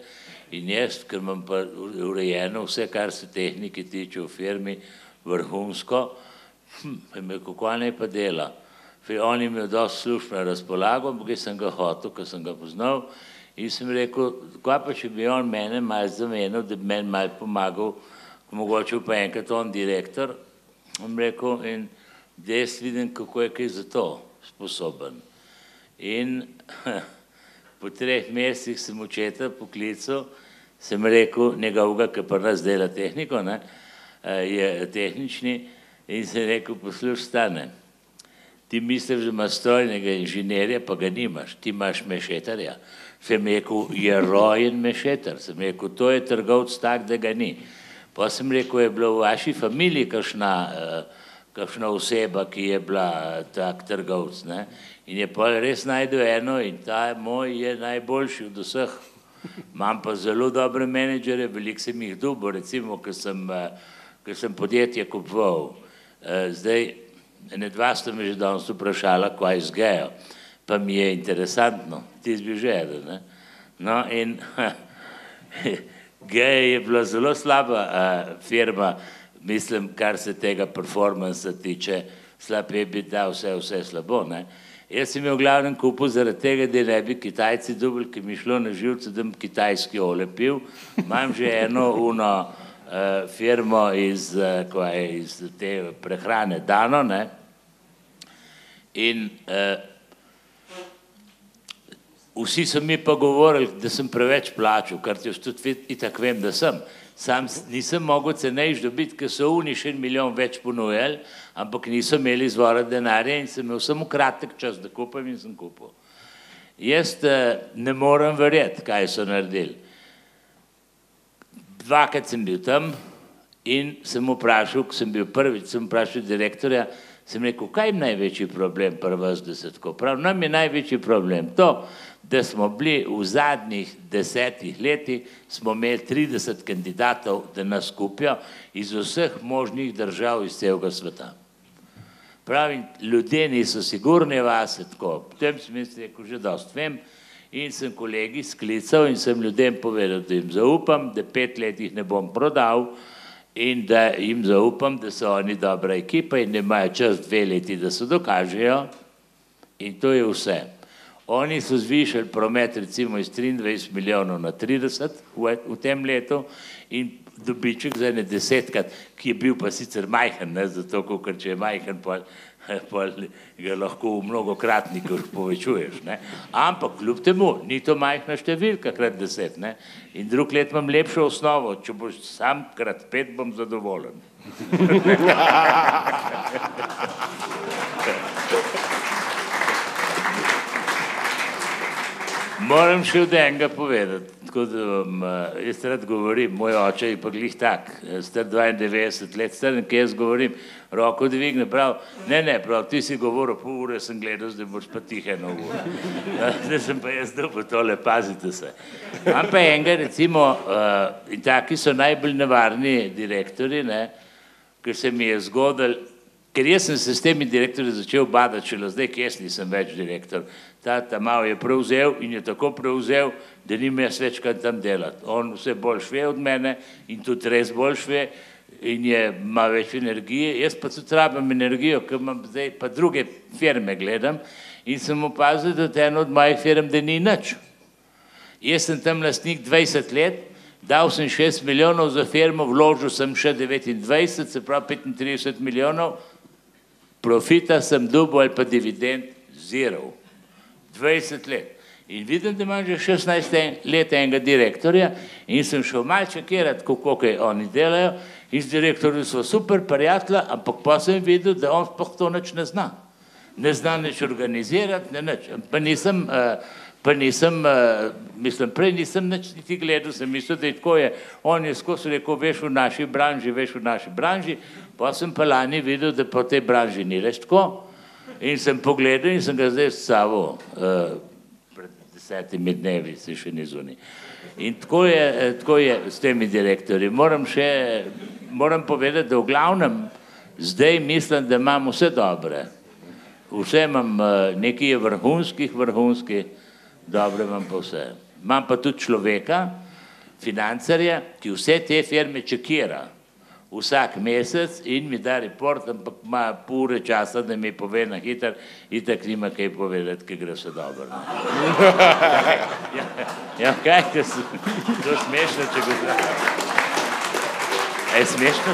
in jaz, ker imam pa urejeno vse, kar se tehnike tiče v firmi, vrhunsko, hm, kako naj pa dela. Fej, on je imel dosti služb na razpolago, ampak jaz sem ga hotel, ker sem ga poznal in sem rekel, kaj pa če bi on mene malo zamenil, da bi meni malo pomagal, mogoče pa enkrat on direktor, on rekel in da jaz vidim, kako je kaj za to sposoben. In [LAUGHS] po treh mesecih sem očeta poklical, sem rekel njegovega, ki pa nas dela tehniko, ne, je tehnični in se rekel, posluš stane, ti misliš, da imaš strojnega inženirja, pa ga nimaš, ti imaš mešetarja. Sem rekel, je rojen mešetar, sem rekel, to je trgovc tak, da ga ni. Pa sem rekel, je bila v vaši familiji kakšna, uh, kakšna oseba, ki je bila uh, tak trgovc, ne? In je pa res najdel eno in ta moj je najboljši od vseh. Imam pa zelo dobre menedžere, veliko sem jih dubo, recimo, ker sem uh, ker sem podjetje kupoval. Eh, zdaj, ene dva sta me že danes vprašala, kaj izgejo, pa mi je interesantno, ti bi že eden. Ne? No in [LAUGHS] Geje je bila zelo slaba uh, firma, mislim, kar se tega performansa tiče, slab je biti da vse, vse slabo. Ne? Jaz sem jo v glavnem kupil zaradi tega, da ne bi Kitajci dubli, ki mi šlo na živce, da bi kitajski olepil. Imam že eno uno, firmo iz, uh, je, iz te prehrane Dano. Ne? In uh, vsi so mi pa govorili, da sem preveč plačal, kar ti tudi itak vem, da sem. Sam nisem mogel cenejš dobiti, ker so oni še en milijon več ponujali, ampak niso imeli izvora denarja in sem imel samo kratek čas, da kupim in sem kupil. Jaz ne morem verjeti, kaj so naredili. Dvakrat sem bil tam in sem vprašal, ko sem bil prvič, sem vprašal direktorja, sem rekel, kaj je največji problem pri vas, da se tako pravi. Nam je največji problem to, da smo bili v zadnjih desetih letih, smo imeli 30 kandidatov, da nas kupijo iz vseh možnih držav iz celega sveta. Pravim, ljudje niso sigurni vase, tako, v tem smislu rekel, že dost vem, in sem kolegi sklical in sem ljudem povedal, da jim zaupam, da pet let jih ne bom prodal in da jim zaupam, da so oni dobra ekipa in da imajo čas dve leti, da se dokažejo in to je vse. Oni so zvišali promet recimo iz 23 milijonov na 30 v, v tem letu in dobiček za ene desetkrat, ki je bil pa sicer majhen, ne, zato ker če je majhen, pa, pa ga lahko v mnogokratnikih [LAUGHS] povečuješ. Ne. Ampak kljub temu, ni to majhna številka krat deset. Ne. In drug let imam lepšo osnovo, če boš sam krat pet, bom zadovoljen. [LAUGHS] Moram še od enega povedati, tako da vam, jaz rad govorim, moj oče je pa glih tak, star 92 let, star nekaj jaz govorim, roko dvigne, prav, ne, ne, prav, ti si govoril, pol ure sem gledal, zdaj boš pa tihe eno uro. [LAUGHS] Zdaj sem pa jaz dobil tole, pazite se. Imam pa enega, recimo, in taki so najbolj nevarni direktori, ne, ker se mi je zgodil, ker jaz sem se s temi direktorji začel badati, šele zdaj, ki jaz nisem več direktor, ta Tamao je prevzel in je tako prevzel, da nima jaz več kaj tam delati. On vse bolj šve od mene in tudi res bolj šve in je, ima več energije, jaz pa tudi rabim energijo, ker imam zdaj pa druge firme gledam in sem opazil, da eno od mojih firm, da ni nič. Jaz sem tam lastnik 20 let, dal sem 6 milijonov za firmo, vložil sem še 29, se pravi 35 milijonov, profita sem dobil ali pa dividend zero. 20 let. In vidim, da imam že 16 let enega direktorja in sem šel malo čekirat, kako kaj oni delajo in z direktorjem so super prijatelja, ampak pa sem videl, da on sploh to nič ne zna. Ne zna nič organizirati, ne nič. Pa nisem, pa nisem, mislim, prej nisem nič niti gledal, sem mislil, da je tako je. On je skozi rekel, veš v naši branži, veš v naši branži, pa sem pa lani videl, da po tej branži ni več tako. In sem pogledal in sem ga zdaj s sabo uh, pred desetimi dnevi, se še ni zunaj. In tako je, tako je s temi direktorji. Moram še, moram povedati, da v glavnem zdaj mislim, da imam vse dobre. Vse imam, uh, nekaj je vrhunskih, vrhunskih, dobre imam pa vse. Imam pa tudi človeka, financerja, ki vse te firme čekira vsak mesec in mi da report, ampak ima pol ure časa, da mi pove na hiter, itak nima kaj povedati, ki gre vse dobro. [LAUGHS] ja, ja, kaj, to je smešno, če go Je smešno?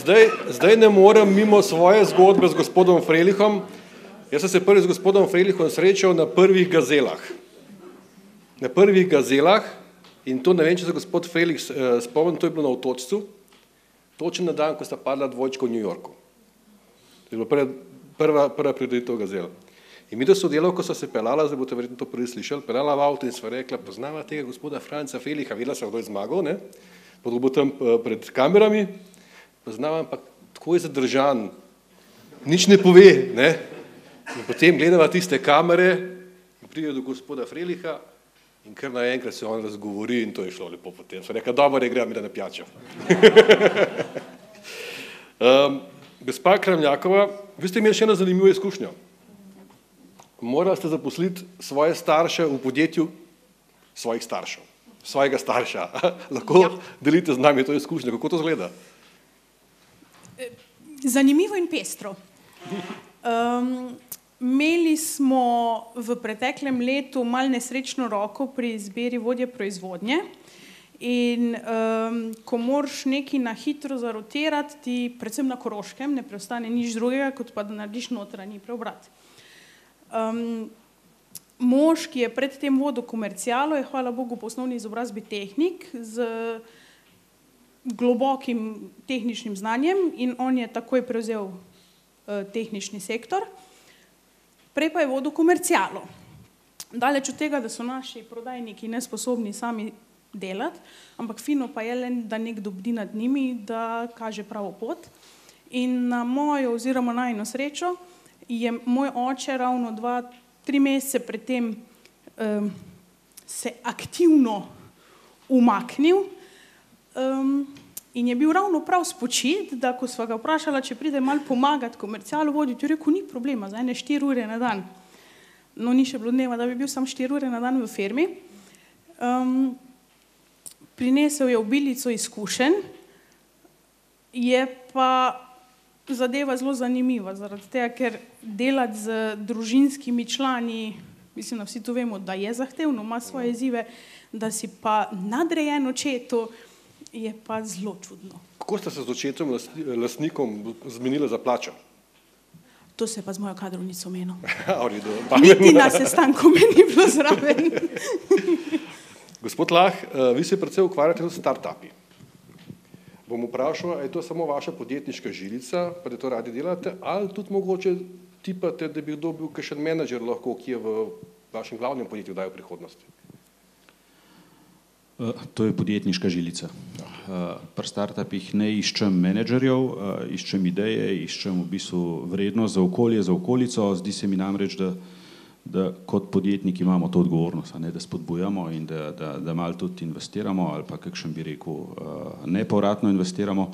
Zdaj, zdaj ne morem mimo svoje zgodbe z gospodom Frelihom. Jaz sem se prvi z gospodom Frelihom srečal na prvih gazelah. Na prvih gazelah In to ne vem, če se gospod Felix uh, spomni, to je bilo na otočcu, točno na dan, ko sta padla dvojčka v New Yorku. To je bila prva, prva, prireditev gazela. In mi, da so delavko, so se pelala, zdaj boste verjetno to prvi slišali, pelala v avto in sva rekla, poznava tega gospoda Franca Feliha, vedela sva, kdo je zmagal, ne? Pa bo tam uh, pred kamerami, poznava, ampak tako je zadržan, nič ne pove, ne? In potem gledava tiste kamere pride do gospoda Freliha, In kar naenkrat se on razgovori in to je šlo lepo potem. So rekli, dobro gremo mi da na pijačo. [LAUGHS] um, gospa Kramljakova, vi ste imeli še eno zanimivo izkušnjo. Morali ste zaposliti svoje starše v podjetju svojih staršev, svojega starša. [LAUGHS] Lahko ja. delite z nami to izkušnjo, kako to zgleda? Zanimivo in pestro. Um, Imeli smo v preteklem letu mal nesrečno roko pri izbiri vodje proizvodnje in um, ko moraš nekaj na hitro zarotirati, ti predvsem na koroškem ne preostane nič drugega, kot pa da narediš notranji preobrat. Um, mož, ki je predtem vodil komercijalo, je hvala Bogu po osnovni izobrazbi tehnik z globokim tehničnim znanjem in on je takoj prevzel uh, tehnični sektor. Prej pa je vodil komercijalo. Daleč od tega, da so naši prodajniki nesposobni sami delati, ampak fino pa je le, da nekdo bdi nad njimi, da kaže pravo pot. In na mojo oziroma najno srečo je moj oče ravno dva, tri mesece predtem um, se aktivno umaknil um, in je bil ravno prav spočit, da ko sva ga vprašala, če pride malo pomagati komercialo voditi, je rekel, ni problema, za ene štiri ure na dan. No, ni še bilo dneva, da bi bil sam štiri ure na dan v firmi. Um, prinesel je obilico izkušenj, je pa zadeva zelo zanimiva, zaradi tega, ker delati z družinskimi člani, mislim, da vsi to vemo, da je zahtevno, ima svoje izzive, da si pa nadrejen očetu, je pa zelo čudno. Kako ste se z očetom lastnikom zmenili za plačo? To se pa z mojo kadrovnico menil. [LAUGHS] V. Niti na sestanku me ni bilo zraven. [LAUGHS] Gospod Lah, eh, vi se predvsem ukvarjate z startupi. Bom vprašal, ali je to samo vaša podjetniška žilica, pa da to radi delate, ali tudi mogoče tipate, da bi kdo bil kakšen menedžer lahko, ki je v vašem glavnem podjetju dajo prihodnosti? Eh, To je podjetniška žilica. Eh, Pri startupih ne iščem menedžerjev, eh, iščem ideje, iščem v bistvu vrednost za okolje, za okolico. Zdi se mi namreč, da, da kot podjetniki imamo to odgovornost, ne da spodbujamo in da, da, da malo tudi investiramo ali pa kakšen bi rekel nepovratno investiramo.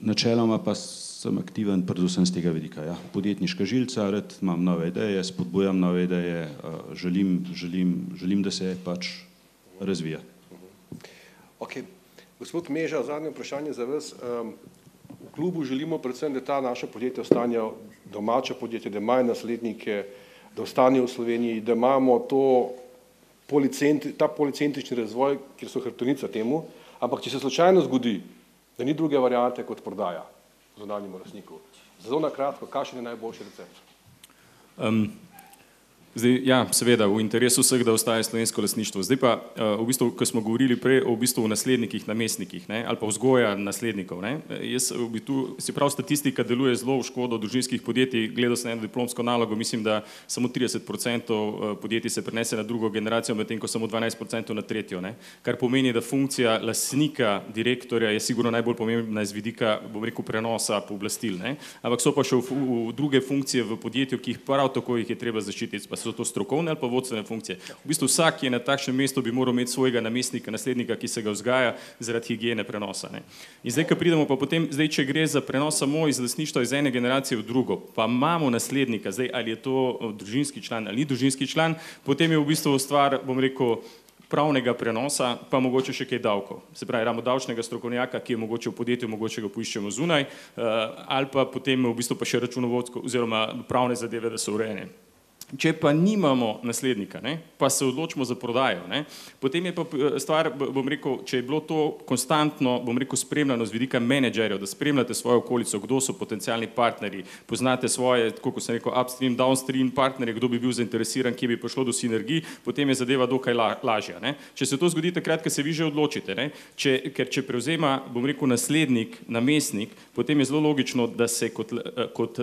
Načeloma pa sem aktiven predvsem z tega vidika. Ja. Podjetniška žilica, rad imam nove ideje, spodbujam nove ideje, želim, želim, želim da se pač razvija. Okay. Gospod Meža, zadnje vprašanje za vas. Um, v klubu želimo predvsem, da ta naša podjetja ostanejo domača podjetja, da imajo naslednike, da ostanejo v Sloveniji, da imamo to policentri, ta policentrični razvoj, kjer so hrbtenica temu, ampak če se slučajno zgodi, da ni druge variante kot prodaja zunanjemu lastniku, zelo na kratko, kakšen je najboljši recept? Um, Zdaj, ja, seveda, v interesu vseh, da ostaje slovensko lasništvo. Zdaj pa, uh, v bistvu, ko smo govorili prej o v bistvu naslednikih, namestnikih ne, ali pa vzgoja naslednikov, ne, jaz v bistvu, se pravi, statistika deluje zelo v škodo družinskih podjetij. Gledal sem eno diplomsko nalogo, mislim, da samo 30% podjetij se prenese na drugo generacijo, medtem ko samo 12% na tretjo. Ne, kar pomeni, da funkcija lasnika, direktorja je sigurno najbolj pomembna iz vidika, bom rekel, prenosa pooblastil. Ampak so pa še v, v druge funkcije v podjetju, ki jih prav tako jih je treba zaščititi so to strokovne ali pa vodstvene funkcije. V bistvu vsak, ki je na takšnem mestu, bi moral imeti svojega namestnika, naslednika, ki se ga vzgaja zaradi higiene prenosa. Ne. In zdaj, ko pridemo pa potem, zdaj, če gre za prenos samo iz lasništva iz ene generacije v drugo, pa imamo naslednika, zdaj ali je to družinski član ali ni družinski član, potem je v bistvu stvar, bom rekel, pravnega prenosa, pa mogoče še kaj davkov. Se pravi, imamo davčnega strokovnjaka, ki je mogoče v podjetju, mogoče ga poiščemo zunaj, ali pa potem v bistvu pa še računovodsko oziroma pravne zadeve, da so urejene. Če pa nimamo naslednika, ne, pa se odločimo za prodajo, ne, potem je pa stvar, bom rekel, če je bilo to konstantno, bom rekel, spremljano z vidika menedžerjev, da spremljate svojo okolico, kdo so potencijalni partnerji, poznate svoje, kot sem rekel, upstream, downstream partnerje, kdo bi bil zainteresiran, kje bi prišlo do sinergij, potem je zadeva dokaj la, lažja. Ne. Če se to zgodi takrat, ko se vi že odločite, ne, če, ker če prevzema, bom rekel, naslednik, namestnik, potem je zelo logično, da se kot, kot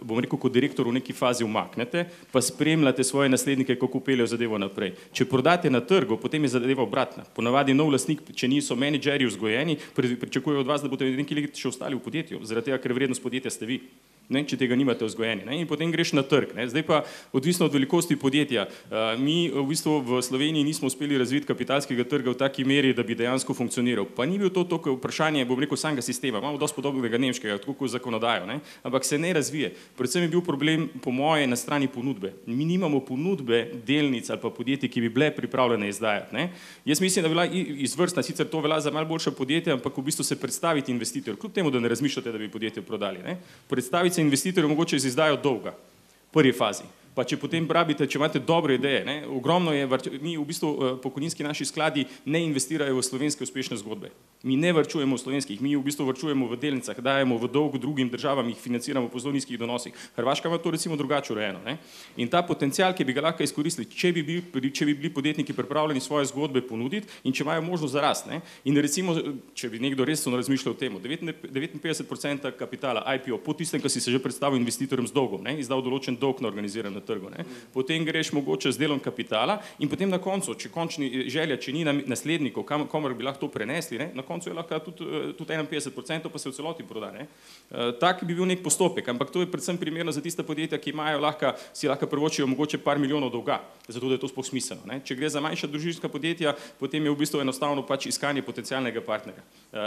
bom rekel, kot direktor v neki fazi umaknete, pa spremljate svoje naslednike, kako peljejo zadevo naprej. Če prodate na trgu, potem je zadeva obratna. Ponavadi nov lastnik, če niso menedžerji vzgojeni, pričakujejo od vas, da boste nekaj let še ostali v podjetju, zaradi tega, ker vrednost podjetja ste vi. Ne, če tega nimate vzgojeni. Ne, in potem greš na trg. Ne. Zdaj pa odvisno od velikosti podjetja. Uh, mi v bistvu v Sloveniji nismo uspeli razviti kapitalskega trga v taki meri, da bi dejansko funkcioniral. Pa ni bil to toliko vprašanje, bom rekel, samega sistema. Imamo dosti podobnega nemškega, tako kot zakonodajo, ne. ampak se ne razvije. Predvsem je bil problem, po moje, na strani ponudbe. Mi nimamo ponudbe delnic ali pa podjetij, ki bi bile pripravljene izdajati. Ne. Jaz mislim, da bi bila izvrstna, sicer to velja za malo boljše podjetje, ampak v bistvu se predstaviti investitor, kljub temu, da ne razmišljate, da bi podjetje prodali. Ne. Predstaviti se investitorju mogoče z izdajo dolga, v prvi fazi. Pa če potem pravite, če imate dobre ideje, ne, ogromno je, mi v bistvu eh, pokojninski naši skladi ne investirajo v slovenske uspešne zgodbe. Mi ne vrčujemo v slovenskih, mi v bistvu vrčujemo v delnicah, dajemo v dolg drugim državam, jih financiramo po zelo nizkih donosih. Hrvaška ima to recimo drugače urejeno. Ne. In ta potencial, ki bi ga lahko izkoristili, če bi bili, če bi bili podjetniki pripravljeni svoje zgodbe ponuditi in če imajo možnost za rast. Ne. In recimo, če bi nekdo resno razmišljal o tem, 59% kapitala IPO, po tistem, ko si se že predstavil investitorjem z dolgom, ne, izdal določen dolg na organiziran trgu. Ne. Potem greš mogoče z delom kapitala in potem na koncu, če končni eh, želja, če ni naslednikov, kam, komor bi lahko to prenesli, ne, na koncu je lahko tudi, eh, tudi 51%, pa se v celoti proda. Ne. Eh, tak bi bil nek postopek, ampak to je predvsem primerno za tiste podjetja, ki imajo lahko, si lahko prvočijo mogoče par milijonov dolga, zato da je to sploh smiselno. Ne. Če gre za manjša družinska podjetja, potem je v bistvu enostavno pač iskanje potencialnega partnerja.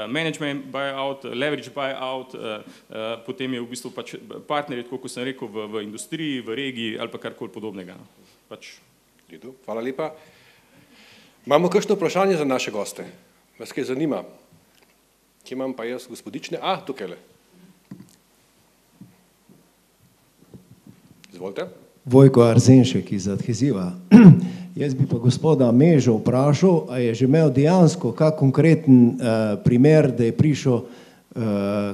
Management buyout, leverage buyout, potem je v bistvu pač partnerje, tako kot sem rekel, v, v industriji, v regiji ali pa karkoli podobnega. No. Pač. Hvala lepa. Imamo kakšno vprašanje za naše goste? Vas kaj zanima? Kje imam pa jaz gospodične? A, tukaj le. Izvolite. Vojko Arzenšek iz Adheziva. [CLEARS THROAT] Jaz bi pa gospoda Mežo vprašal, a je že imel dejansko kak konkreten uh, primer, da je prišel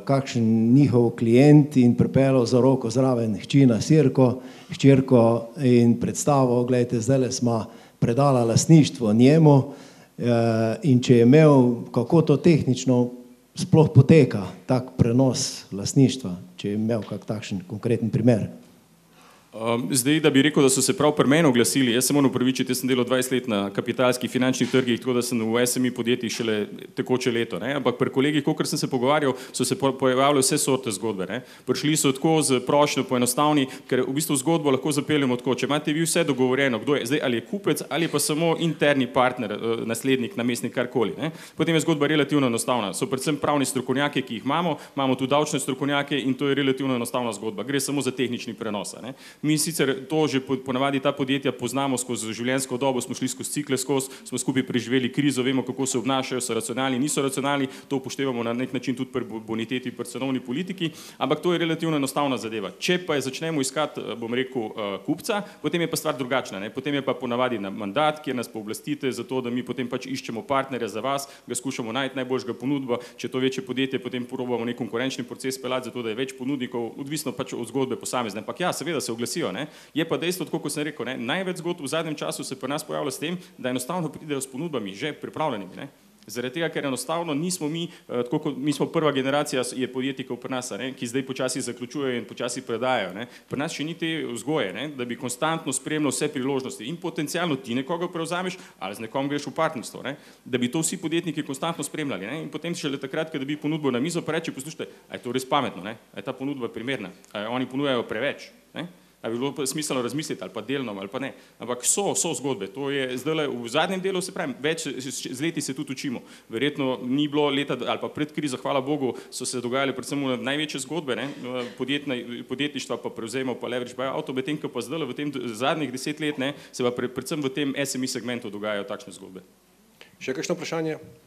kakšen njihov klient in pripeljal za roko zraven hčina Sirko, hčerko in predstavo, gledajte, zdaj smo predala lasništvo njemu uh, in če je imel, kako to tehnično sploh poteka, tak prenos lasništva, če je imel kak takšen konkreten primer. Um, zdaj, da bi rekel, da so se prav pri meni oglasili, jaz se moram upravičiti, jaz sem delal 20 let na kapitalskih finančnih trgih, tako da sem v SMI podjetjih šele tekoče leto. Ne? Ampak pri kolegih, kot sem se pogovarjal, so se pojavljale vse sorte zgodbe. Ne? Prišli so tako z prošnjo poenostavni, ker v bistvu zgodbo lahko zapeljemo tako, če imate vi vse dogovorjeno, kdo je zdaj ali je kupec ali pa samo interni partner, eh, naslednik, namestnik, karkoli. Ne? Potem je zgodba relativno enostavna. So predvsem pravni strokovnjaki, ki jih imamo, imamo tudi davčne strokovnjake in to je relativno enostavna zgodba. Gre samo za tehnični prenos. Mi sicer to že ponavadi ta podjetja poznamo skozi življenjsko dobo, smo šli skozi cikle skozi, smo skupaj preživeli krizo, vemo, kako se obnašajo, so racionalni, niso racionalni, to upoštevamo na nek način tudi pri boniteti, pri cenovni politiki, ampak to je relativno enostavna zadeva. Če pa je začnemo iskati, eh, bom rekel, eh, kupca, potem je pa stvar drugačna. Ne? Potem je pa ponavadi na mandat, kjer nas pooblastite za to, da mi potem pač iščemo partnerja za vas, ga skušamo najti najboljšega ponudba, če to večje podjetje, potem probamo nek konkurenčni proces pelati, zato da je več ponudnikov, odvisno pač od zgodbe posamezne. Ampak ja, seveda se oglasijo. Ne? Je pa dejstvo, tako kot sem rekel, ne? največ zgodb v zadnjem času se pri nas pojavlja s tem, da enostavno pridejo s ponudbami že pripravljenimi. Ne? Zaradi tega, ker enostavno nismo mi, eh, tako kot mi smo prva generacija je podjetnikov pri nas, ne, ki zdaj počasi zaključujejo in počasi predajo. Ne. Pri nas še ni te vzgoje, ne, da bi konstantno spremljal vse priložnosti in potencialno ti nekoga prevzameš ali z nekom greš v partnerstvo, ne, da bi to vsi podjetniki konstantno spremljali. Ne. In potem šele takrat, ko dobi ponudbo na mizo, pa reče, poslušajte, je to res pametno, ne, je ta ponudba primerna, oni ponujajo preveč. Ne. Ali bi bilo smiselno razmisliti ali pa delno ali pa ne. Ampak so, so zgodbe. To je zdaj v zadnjem delu, se pravi, več z leti se tudi učimo. Verjetno ni bilo leta ali pa pred krizo, hvala Bogu, so se dogajale predvsem največje zgodbe, ne? Podjetne, podjetništva pa prevzemo pa leverage buy auto, medtem ko pa zdaj v tem zadnjih deset let ne, se pa predvsem v tem SMI segmentu dogajajo takšne zgodbe. Še kakšno vprašanje?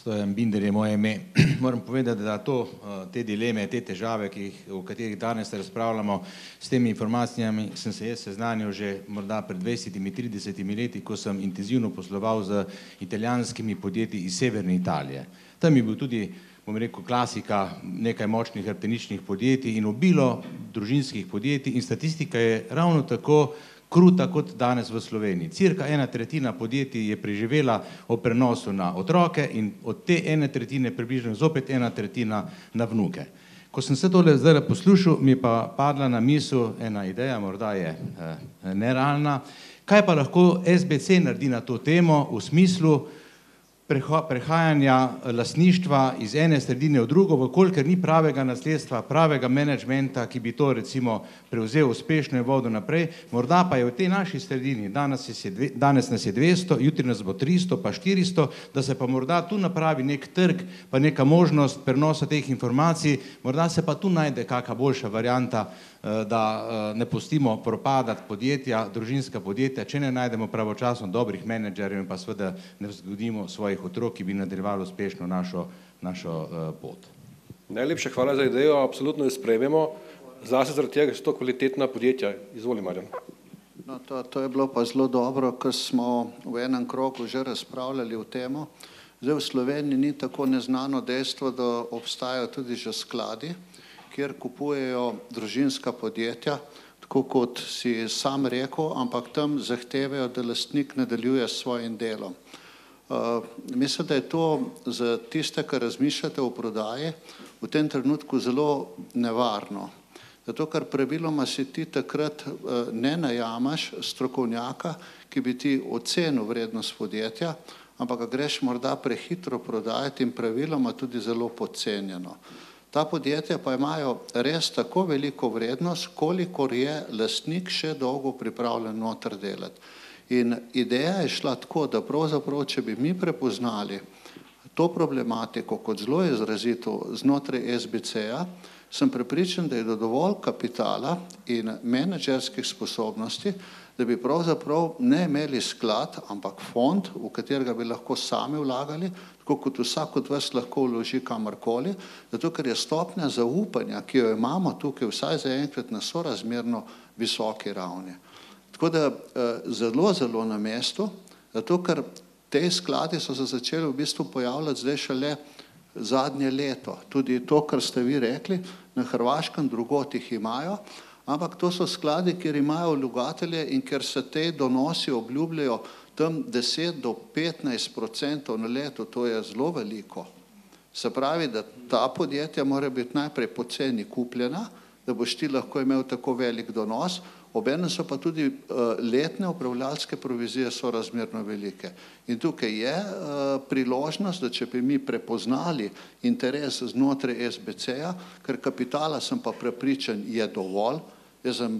Stojan Binder je moje ime. [CLEARS THROAT] Moram povedati, da to, eh, te dileme, te težave, jih, o katerih danes razpravljamo, s temi informacijami sem se jaz seznanil že morda pred 20-30 leti, ko sem intenzivno posloval z italijanskimi podjetji iz severne Italije. Tam je bil tudi, bom rekel, klasika nekaj močnih hrbteničnih podjetij in obilo družinskih podjetij in statistika je ravno tako kruta kot danes v Sloveniji. Cirka ena tretjina podjetij je preživela o prenosu na otroke in od te ene tretjine približno zopet ena tretjina na vnuke. Ko sem se tole zdaj poslušal, mi je pa padla na misel ena ideja, morda je eh, nerealna, kaj pa lahko SBC naredi na to temo v smislu, prehajanja eh, lasništva iz ene sredine v drugo, vkolikor ni pravega nasledstva, pravega menedžmenta, ki bi to recimo prevzel uspešno in vodil naprej, morda pa je v tej naši sredini, danes, je dve, danes nas je 200, jutri nas bo 300, pa 400, da se pa morda tu napravi nek trg, pa neka možnost prenosa teh informacij, morda se pa tu najde kakšna boljša varijanta da ne pustimo propadati podjetja, družinska podjetja, če ne najdemo pravočasno dobrih menedžerjev in pa seveda ne vzgodimo svojih otrok, ki bi nadaljevali uspešno našo, našo pot. Najlepša hvala za idejo, absolutno jo sprejmemo, zlasti zaradi tega, ker so to kvalitetna podjetja. Izvoli, Marjan. No, to, to je bilo pa zelo dobro, ker smo v enem krogu že razpravljali o tem. Zdaj v Sloveniji ni tako neznano dejstvo, da obstajajo tudi že skladi, kjer kupujejo družinska podjetja, tako kot si sam rekel, ampak tam zahtevajo, da lastnik nadaljuje s svojim delom. Uh, mislim, da je to za tiste, ki razmišljate o prodaji, v tem trenutku zelo nevarno. Zato, ker praviloma si ti takrat uh, ne najamaš strokovnjaka, ki bi ti ocenil vrednost podjetja, ampak ga greš morda prehitro prodajati in praviloma tudi zelo podcenjeno. Ta podjetja pa imajo res tako veliko vrednost, kolikor je lastnik še dolgo pripravljen noter delati. In ideja je šla tako, da pravzaprav, če bi mi prepoznali to problematiko kot zelo izrazito znotraj SBC-ja, sem prepričan, da je do dovolj kapitala in menedžerskih sposobnosti, da bi pravzaprav ne imeli sklad, ampak fond, v katerega bi lahko sami vlagali, tako kot vsak od vas lahko vloži kamorkoli, zato ker je stopnja zaupanja, ki jo imamo tukaj vsaj zaenkrat na sorazmerno visoki ravni. Tako da eh, zelo, zelo na mestu, zato ker te skladi so se začeli v bistvu pojavljati zdaj šele zadnje leto. Tudi to, kar ste vi rekli, na Hrvaškem drugot jih imajo, ampak to so skladi, kjer imajo vlagatelje in ker se te donosi obljubljajo tam 10 do 15 procentov na leto, to je zelo veliko. Se pravi, da ta podjetja mora biti najprej poceni kupljena, da boš ti lahko imel tako velik donos, obenem so pa tudi uh, letne upravljalske provizije so razmerno velike. In tukaj je uh, priložnost, da če bi mi prepoznali interes znotraj SBC-ja, ker kapitala sem pa prepričan je dovolj, Jaz sem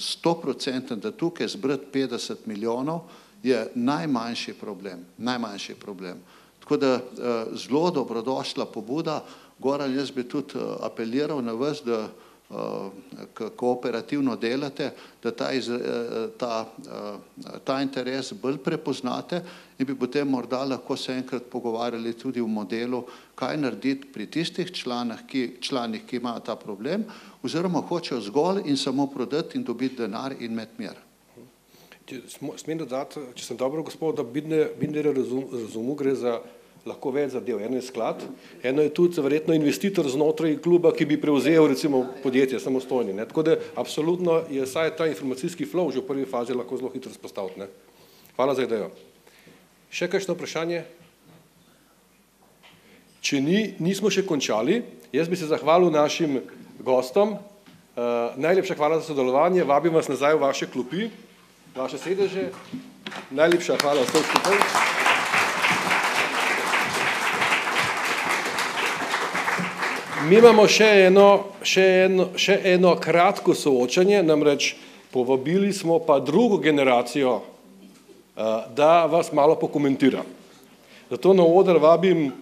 sto procenten, da tukaj zbrati 50 milijonov je najmanjši problem, najmanjši problem. Tako da zelo dobrodošla pobuda, Goran, jaz bi tudi apeliral na vas, da kooperativno delate, da ta, ta, ta interes bolj prepoznate in bi potem morda lahko se enkrat pogovarjali tudi v modelu, kaj narediti pri tistih članih, ki, članih, ki imajo ta problem, oziroma hočejo zgolj in samo prodati in dobiti denar in imeti mir. Smem dodati, če sem dobro gospod, da Binder razum, razumel, gre za lahko več zadev. Eno je sklad, eno je tudi verjetno investitor znotraj kluba, ki bi prevzel recimo podjetje samostojni. Ne. Tako da absolutno je saj ta informacijski flow že v prvi fazi lahko zelo hitro spostaviti. Ne. Hvala za idejo. Še kakšno vprašanje? Če ni, nismo še končali, jaz bi se zahvalil našim gostom. Uh, najlepša hvala za sodelovanje, vabim vas nazaj v vaše klopi, vaše sedeže. Najlepša hvala vsem skupaj. Mi imamo še eno, še, eno, še eno kratko soočanje, namreč povabili smo pa drugo generacijo, da vas malo pokomentira. Zato na oder vabim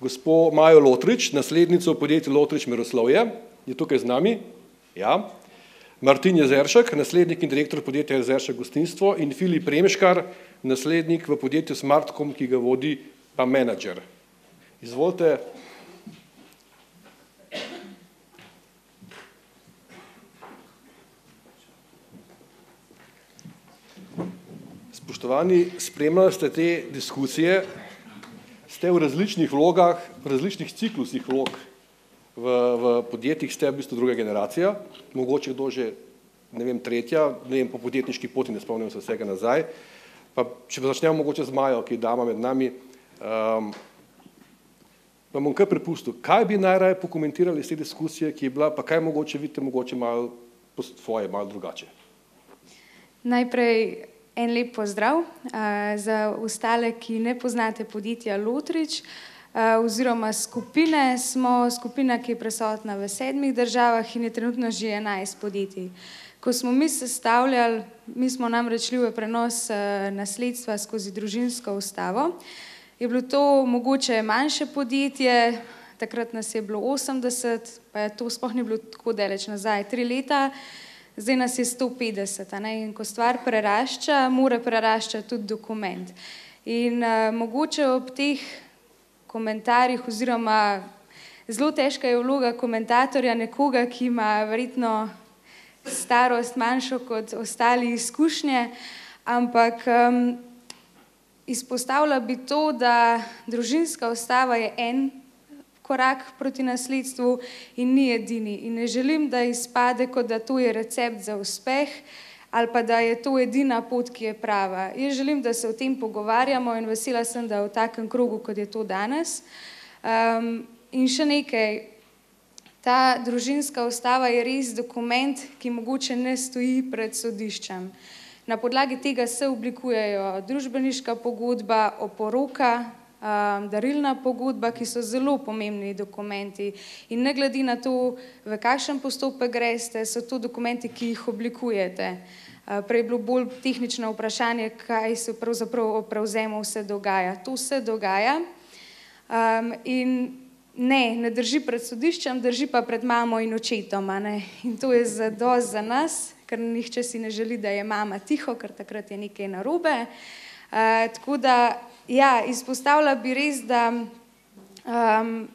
gospo Majo Lotrič, naslednico podjetja Lotrič Miroslovje, je tukaj z nami. Ja. Martin Jezeršek, naslednik in direktor podjetja Jezeršek gostinstvo in Filip Remškar, naslednik v podjetju Smartcom, ki ga vodi pa menedžer. Izvolite. Spoštovani, spremljali ste te diskusije, ste v različnih vlogah, v različnih ciklusih vlog v, v podjetjih, ste v bistvu druga generacija, mogoče kdo že, ne vem, tretja, ne vem, po podjetniški poti, ne spomnim se vsega nazaj. Pa če začnemo mogoče z Majo, ki je dama med nami, um, pa bom kar prepustil, kaj bi najraje pokomentirali iz te diskusije, ki je bila, pa kaj mogoče vidite, mogoče malo po svoje, malo drugače. Najprej En lep pozdrav za ostale, ki ne poznate podjetja Lotrič oziroma skupine. Smo skupina, ki je prisotna v sedmih državah in je trenutno že enajst podjetij. Ko smo mi sestavljali, mi smo namreč šli v prenos nasledstva skozi družinsko ustavo, je bilo to mogoče manjše podjetje, takrat nas je bilo 80, pa je to sploh ni bilo tako daleč nazaj, tri leta, zdaj nas je 150. a Ne? In ko stvar prerašča, mora preraščati tudi dokument. In uh, mogoče ob teh komentarjih oziroma zelo težka je vloga komentatorja nekoga, ki ima verjetno starost manjšo kot ostali izkušnje, ampak um, izpostavila bi to, da družinska ustava je en korak proti nasledstvu in ni edini. In ne želim, da izpade, kot da to je recept za uspeh ali pa da je to edina pot, ki je prava. Jaz želim, da se o tem pogovarjamo in vesela sem, da v takem krogu, kot je to danes. Um, in še nekaj, ta družinska ustava je res dokument, ki mogoče ne stoji pred sodiščem. Na podlagi tega se oblikujejo družbeniška pogodba, oporoka, um, darilna pogodba, ki so zelo pomembni dokumenti. In ne glede na to, v kakšen postopek greste, so to dokumenti, ki jih oblikujete. Uh, prej je bilo bolj tehnično vprašanje, kaj se pravzaprav o prevzemu vse dogaja. To se dogaja um, in ne, ne drži pred sodiščem, drži pa pred mamo in očetom. In to je zadost za nas, ker nihče si ne želi, da je mama tiho, ker takrat je nekaj narobe. Uh, tako da Ja, izpostavila bi res, da um,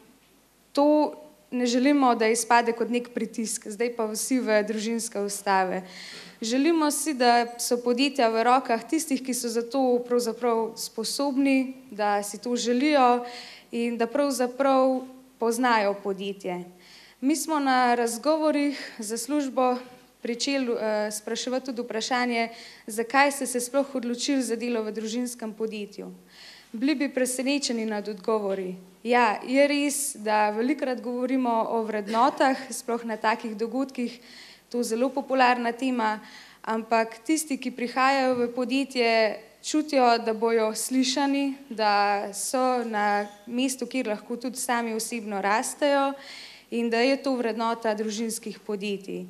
to ne želimo, da izpade kot nek pritisk, zdaj pa vsi v družinske ustave. Želimo si, da so podjetja v rokah tistih, ki so za to pravzaprav sposobni, da si to želijo in da pravzaprav poznajo podjetje. Mi smo na razgovorih za službo pričeli uh, spraševati tudi vprašanje, zakaj ste se sploh odločili za delo v družinskem podjetju. Bili bi presenečeni nad odgovori. Ja, je res, da velikrat govorimo o vrednotah, sploh na takih dogodkih, to je zelo popularna tema, ampak tisti, ki prihajajo v podjetje, čutijo, da bojo slišani, da so na mestu, kjer lahko tudi sami osebno rastejo in da je to vrednota družinskih podjetij.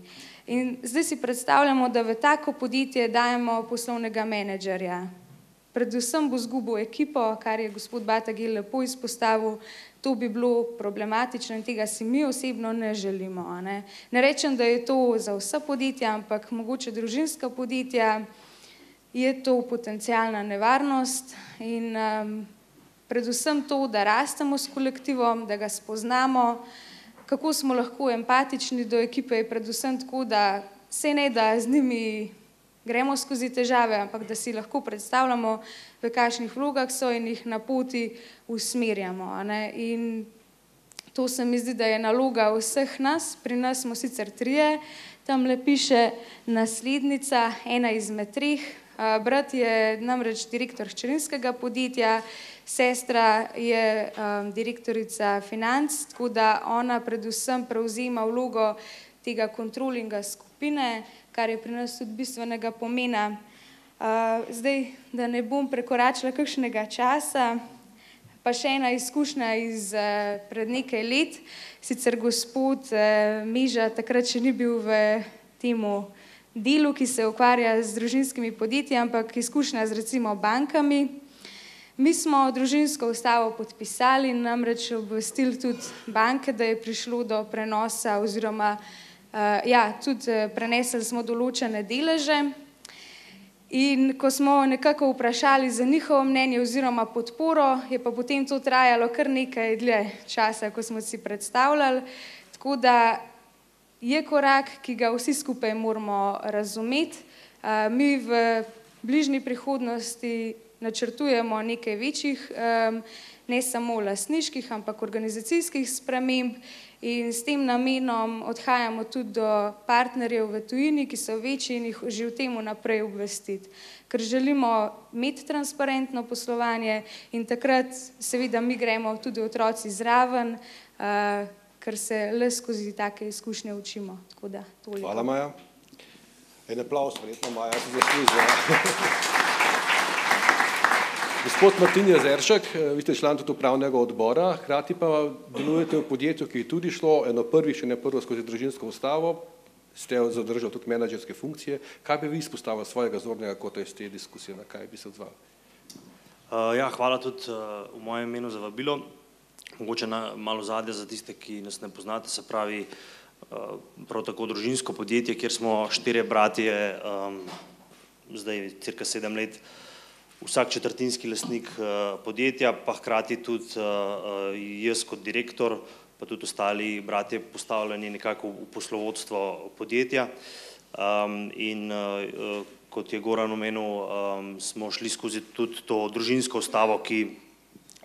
In zdaj si predstavljamo, da v tako podjetje dajemo poslovnega menedžerja. Predvsem bo zgubil ekipo, kar je gospod Batagil lepo izpostavil, to bi bilo problematično in tega si mi osebno ne želimo. Ne? ne rečem, da je to za vsa podjetja, ampak mogoče družinska podjetja je to potencijalna nevarnost in um, predvsem to, da rastemo s kolektivom, da ga spoznamo, kako smo lahko empatični do ekipe, je predvsem tako, da se ne da z njimi gremo skozi težave, ampak da si lahko predstavljamo, v kakšnih vlogah so in jih na poti usmerjamo. In to se mi zdi, da je naloga vseh nas, pri nas smo sicer trije, tam le piše naslednica, ena izmed treh. Brat je namreč direktor hčerinskega podjetja, Sestra je um, direktorica financ, tako da ona predvsem prevzema vlogo tega kontrolinga skupine, kar je pri nas tudi bistvenega pomena. Zdaj, da ne bom prekoračila kakšnega časa, pa še ena izkušnja iz pred nekaj let. Sicer gospod Miža takrat še ni bil v temu delu, ki se ukvarja z družinskimi podjetji, ampak izkušnja z recimo bankami. Mi smo družinsko ustavo podpisali namreč obvestili tudi banke, da je prišlo do prenosa oziroma uh, ja, tudi eh, prenesli smo določene deleže. In ko smo nekako vprašali za njihovo mnenje oziroma podporo, je pa potem to trajalo kar nekaj dlje časa, ko smo si predstavljali. Tako da je korak, ki ga vsi skupaj moramo razumeti. Uh, mi v bližnji prihodnosti načrtujemo nekaj večjih, ne samo lasniških, ampak organizacijskih sprememb in s tem namenom odhajamo tudi do partnerjev v tujini, ki so večji in jih že v tem naprej obvestiti. Ker želimo imeti transparentno poslovanje in takrat seveda mi gremo tudi otroci zraven, ker se le skozi take izkušnje učimo. Hvala Maja. En aplaus, verjetno Maja, se zasluži. [LAUGHS] Gospod Martin Jezeršek, eh, vi ste član tudi upravnega odbora, hkrati pa delujete v podjetju, ki je tudi šlo eno prvih, če ne prvo skozi družinsko ustavo, ste zadržali tudi menedžerske funkcije. Kaj bi vi izpostavili svojega zornega kota iz te diskusije, na kaj bi se odzval? Uh, ja, hvala tudi uh, v mojem imenu za vabilo. mogoče na, malo zadje za tiste, ki nas ne poznate, se pravi uh, prav tako družinsko podjetje, kjer smo štirje bratje, um, zdaj cirka sedem let, vsak četrtinski lastnik uh, podjetja, pa hkrati tudi uh, uh, jaz kot direktor, pa tudi ostali bratje postavljeni nekako v poslovodstvo podjetja. Um, in uh, kot je Goran omenil, um, smo šli skozi tudi to družinsko ustavo, ki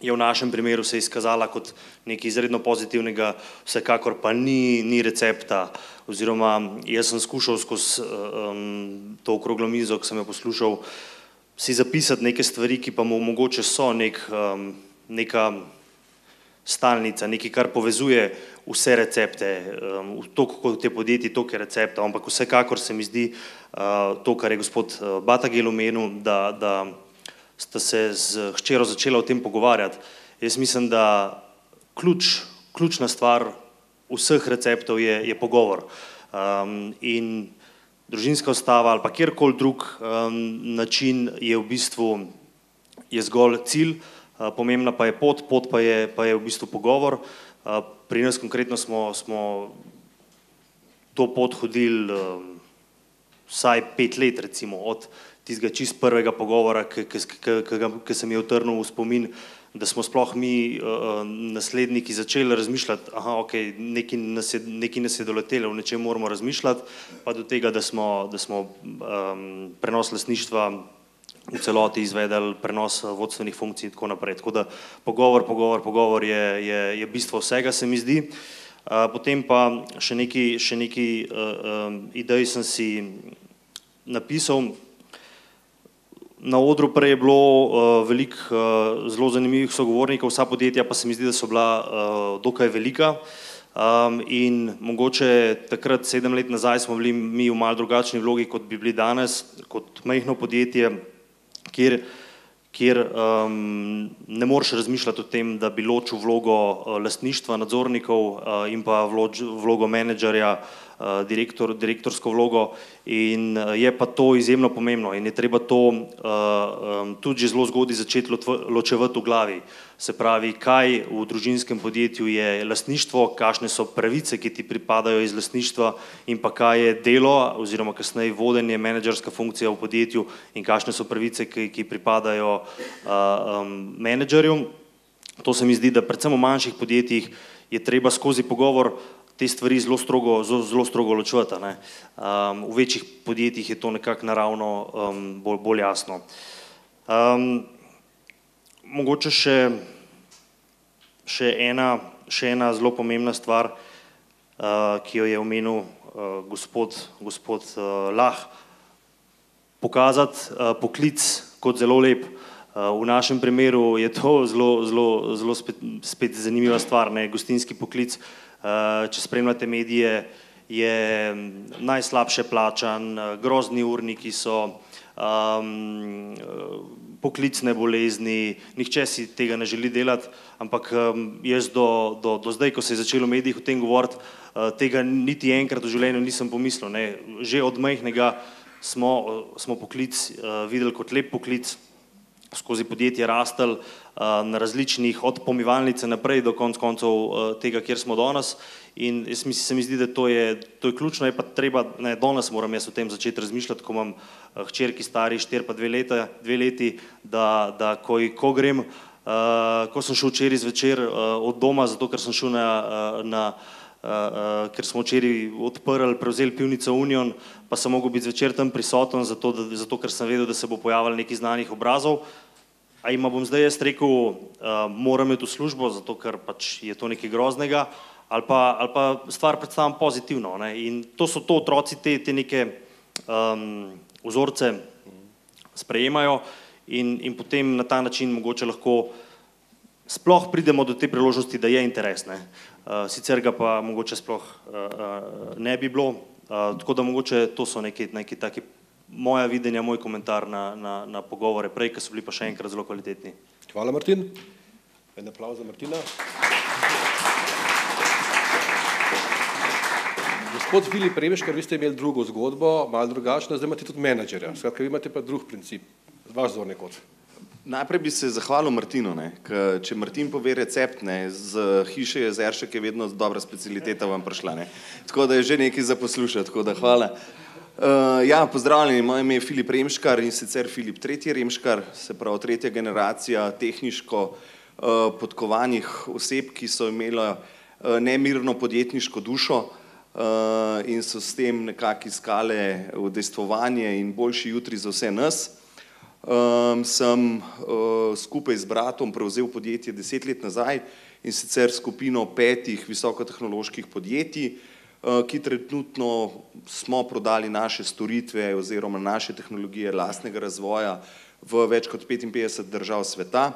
je v našem primeru se izkazala kot nekaj izredno pozitivnega, vsekakor pa ni, ni recepta. Oziroma, jaz sem skušal skozi um, to okroglo mizo, ki sem jo poslušal, si zapisati neke stvari, ki pa mu mogoče so nek, um, neka stalnica, nekaj, kar povezuje vse recepte, um, toliko kot je podjetij, toliko je recepta, ampak vsekakor se mi zdi uh, to, kar je gospod uh, Batagel omenil, da, da sta se z hčero začela o tem pogovarjati. Jaz mislim, da ključ, ključna stvar vseh receptov je, je pogovor. Um, družinska ustava ali pa kjerkoli drug um, način je v bistvu je zgolj cilj, uh, pomembna pa je pot, pot pa je, pa je v bistvu pogovor. Uh, pri nas konkretno smo, smo to pot hodili um, vsaj pet let, recimo, od tistega čist prvega pogovora, ki se mi je utrnil v spomin, da smo sploh mi, uh, nasledniki, začeli razmišljati, da okay, nekaj, nekaj nas je doletelo, o nečem moramo razmišljati, pa do tega, da smo, da smo um, prenos lasništva v celoti izvedeli, prenos vodstvenih funkcij in tako naprej. Tako da pogovor, pogovor, pogovor je, je, je bistvo vsega, se mi zdi. Uh, potem pa še nekaj, še nekaj uh, uh, idej sem si napisal, Na odru prej je bilo uh, veliko uh, zelo zanimivih sogovornikov, vsa podjetja pa se mi zdi, da so bila uh, dokaj velika. Um, in mogoče takrat, sedem let nazaj, smo bili mi v mal drugačni vlogi, kot bi bili danes, kot majhno podjetje, kjer, kjer um, ne moreš razmišljati o tem, da bi ločil vlogo uh, lastništva, nadzornikov uh, in pa vloč, vlogo menedžerja uh, direktor, direktorsko vlogo in eh, je pa to izjemno pomembno in je treba to uh, tudi že zelo zgodaj začeti ločevati v glavi. Se pravi, kaj v družinskem podjetju je lastništvo, kakšne so pravice, ki ti pripadajo iz lastništva in pa kaj je delo oziroma kasneje vodenje, menedžerska funkcija v podjetju in kakšne so pravice, ki, ki pripadajo uh, um, menedžerju. To se mi zdi, da predvsem v manjših podjetjih je treba skozi pogovor te stvari zelo strogo, zelo, strogo ločevati. Um, v večjih podjetjih je to nekako naravno um, bolj, bolj jasno. Um, mogoče še, še, ena, še ena zelo pomembna stvar, uh, ki jo je omenil uh, gospod, gospod uh, Lah, pokazati uh, poklic kot zelo lep. Uh, v našem primeru je to zelo, zelo, zelo spet, spet zanimiva stvar, ne gostinski poklic. Uh, če spremljate medije, je mm, najslabše plačan, grozni urniki so, um, poklicne bolezni, nihče si tega ne želi delati, ampak um, jaz do, do, do zdaj, ko se je začelo v medijih o tem govoriti, uh, tega niti enkrat v življenju nisem pomislil. Ne. Že od majhnega smo, smo poklic uh, videli kot lep poklic, skozi podjetje rastel eh, na različnih, od pomivalnice naprej do konc koncev eh, tega, kjer smo danes. In jaz mislim, se mi zdi, da to je, to je ključno, je pa treba, ne, danes moram jaz o tem začeti razmišljati, ko imam eh, hčerki stari štir pa dve, leta, dve leti, da, da ko, ko grem, uh, ko sem šel včeraj zvečer uh, od doma, zato ker sem šel na, na uh, uh, ker smo včeraj odprli, prevzeli pivnico Union, pa sem mogel biti zvečer tam prisoten, zato, da, zato ker sem vedel, da se bo pojavil neki znanih obrazov. A ima bom zdaj jaz rekel, uh, moram iti v službo, zato ker pač je to nekaj groznega, ali pa, ali pa stvar predstavljam pozitivno. Ne? In to so to otroci, te, te neke um, vzorce sprejemajo in, in potem na ta način mogoče lahko sploh pridemo do te priložnosti, da je interes. Ne? Uh, sicer ga pa mogoče sploh uh, uh, ne bi bilo. Tako da mogoče to so neki, neki taki moja videnja, moj komentar na, na, na pogovore prej, ki so bili pa še enkrat zelo kvalitetni. Hvala, Martin. En aplauz za Martina. Gospod Filip Rebeš, ker vi ste imeli drugo zgodbo, malo drugačno, zdaj imate tudi menedžerja. Skratka, vi imate pa drug princip, vaš zorni kot. Najprej bi se zahvalil Martinu, ne, če Martin pove recept, ne, z hiše Jezeršek je vedno dobra specialiteta vam prišla, ne. Tako da je že nekaj za poslušati, tako da hvala. Uh, ja, pozdravljeni, moje ime je Filip Remškar in sicer Filip tretji Remškar, se pravi tretja generacija tehniško uh, podkovanih oseb, ki so imela uh, nemirno podjetniško dušo uh, in so s tem nekako iskale udejstvovanje in boljši jutri za vse nas um, sem uh, skupaj z bratom prevzel podjetje deset let nazaj in sicer skupino petih visokotehnoloških podjetij, uh, ki trenutno smo prodali naše storitve oziroma naše tehnologije lastnega razvoja v več kot 55 držav sveta.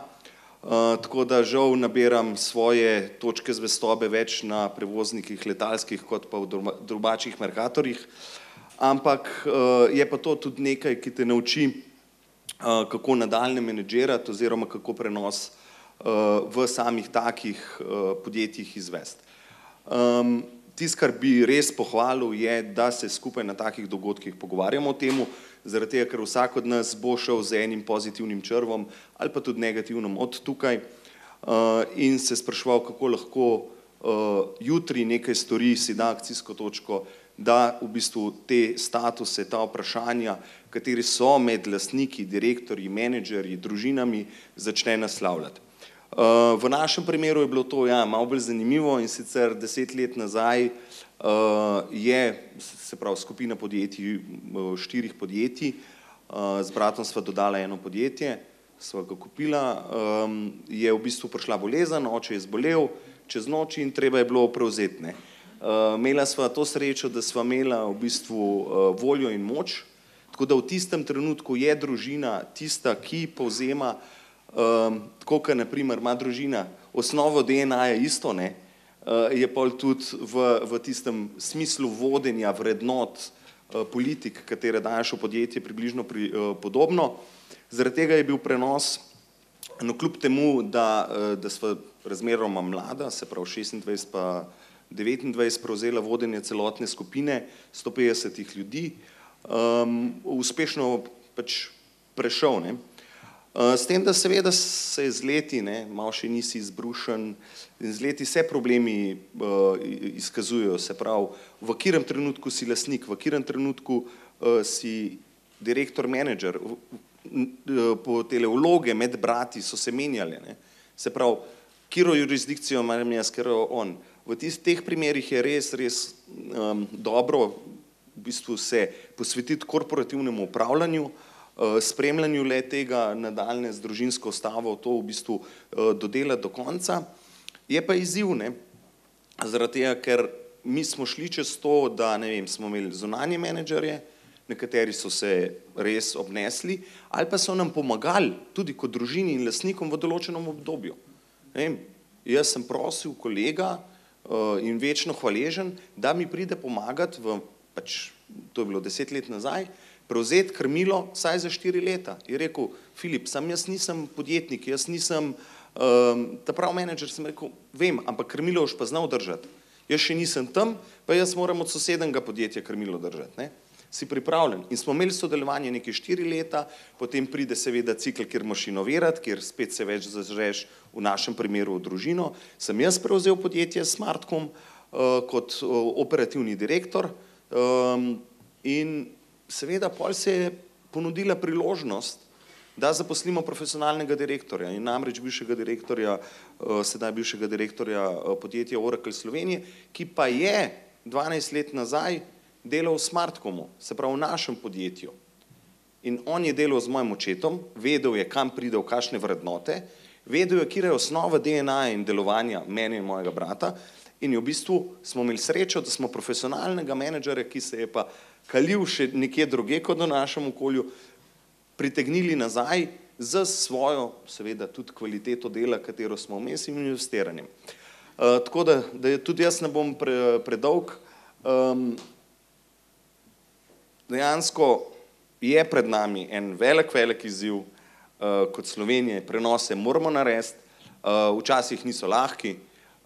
Uh, tako da žal nabiram svoje točke zvestobe več na prevoznikih letalskih kot pa v drugačnih merkatorjih, ampak uh, je pa to tudi nekaj, ki te nauči kako nadaljne menedžirati oziroma kako prenos eh, v samih takih eh, podjetjih izvesti. Tisto, kar bi res pohvalil, je, da se skupaj na takih dogodkih pogovarjamo o temu, zaradi tega, ker vsak od nas bo šel z enim pozitivnim črvom ali pa tudi negativnim od tukaj in se spraševal, kako lahko jutri nekaj stori, si da akcijsko točko, da v bistvu te statuse, ta vprašanja, kateri so med lastniki, direktorji, menedžerji, družinami, začne naslavljati. Uh, v našem primeru je bilo to ja, malo bolj zanimivo in sicer deset let nazaj uh, je, se pravi, skupina podjetij, štirih podjetij, z bratom sva dodala eno podjetje, sva ga kupila, je v bistvu prišla bolezen, oče je zbolel čez noč in treba je bilo prevzetne. Imela sva to srečo, da sva imela v bistvu voljo in moč, Tako da v tistem trenutku je družina tista, ki povzema, um, tako kot naprimer ima družina osnovo DNA je isto, ne, uh, je pol tudi v, v tistem smislu vodenja vrednot uh, politik, katere daješ v podjetje, približno pri, uh, podobno. Zaradi tega je bil prenos, no kljub temu, da, uh, da smo razmeroma mlada, se pravi 26 pa 29 prevzela vodenje celotne skupine 150 ljudi, um, uspešno pač prešel. Ne. Uh, s tem, da seveda se z leti, ne, malo še nisi izbrušen, z leti se problemi uh, izkazujejo, se pravi, v katerem trenutku si lasnik, v katerem trenutku uh, si direktor, menedžer, tele vloge med brati so se menjale, ne. se pravi, kiro jurisdikcijo imam jaz, kiro on. V teh primerih je res, res um, dobro v bistvu se posvetiti korporativnemu upravljanju, eh, spremljanju le tega nadaljne z družinsko stavo, to v bistvu eh, dodelati do konca. Je pa izziv, ne, zaradi tega, ker mi smo šli čez to, da ne vem, smo imeli zunanje menedžerje, nekateri so se res obnesli, ali pa so nam pomagali tudi kot družini in lasnikom v določenem obdobju. Vem, jaz sem prosil kolega uh, in večno hvaležen, da mi pride pomagati v pač to je bilo deset let nazaj, prevzeti krmilo vsaj za štiri leta. Je rekel, Filip, sam jaz nisem podjetnik, jaz nisem um, ta prav menedžer, sem rekel, vem, ampak krmilo boš pa znal držati. Jaz še nisem tam, pa jaz moram od sosednega podjetja krmilo držati. Ne? Si pripravljen. In smo imeli sodelovanje nekaj štiri leta, potem pride seveda cikl, kjer moš inovirati, kjer spet se več zažreš v našem primeru v družino. Sem jaz prevzel podjetje Smartcom uh, kot uh, operativni direktor, Um, in seveda pol se je ponudila priložnost, da zaposlimo profesionalnega direktorja in namreč bivšega direktorja, uh, sedaj bivšega direktorja podjetja Oracle Slovenije, ki pa je 12 let nazaj delal v Smartcomu, se pravi v našem podjetju. In on je delal z mojim očetom, vedel je, kam pride, v kakšne vrednote, vedel je, kje je osnova DNA in delovanja mene in mojega brata in v bistvu smo imeli srečo, da smo profesionalnega menedžera, ki se je pa kalil še nekje druge kot v našem okolju, pritegnili nazaj za svojo, seveda, tudi kvaliteto dela, katero smo vmes in investiranjem. Uh, tako da, da je tudi jaz ne bom pre, predolg. Um, dejansko je pred nami en velik, velik izziv, uh, kot Slovenije, prenose moramo narediti, uh, včasih niso lahki,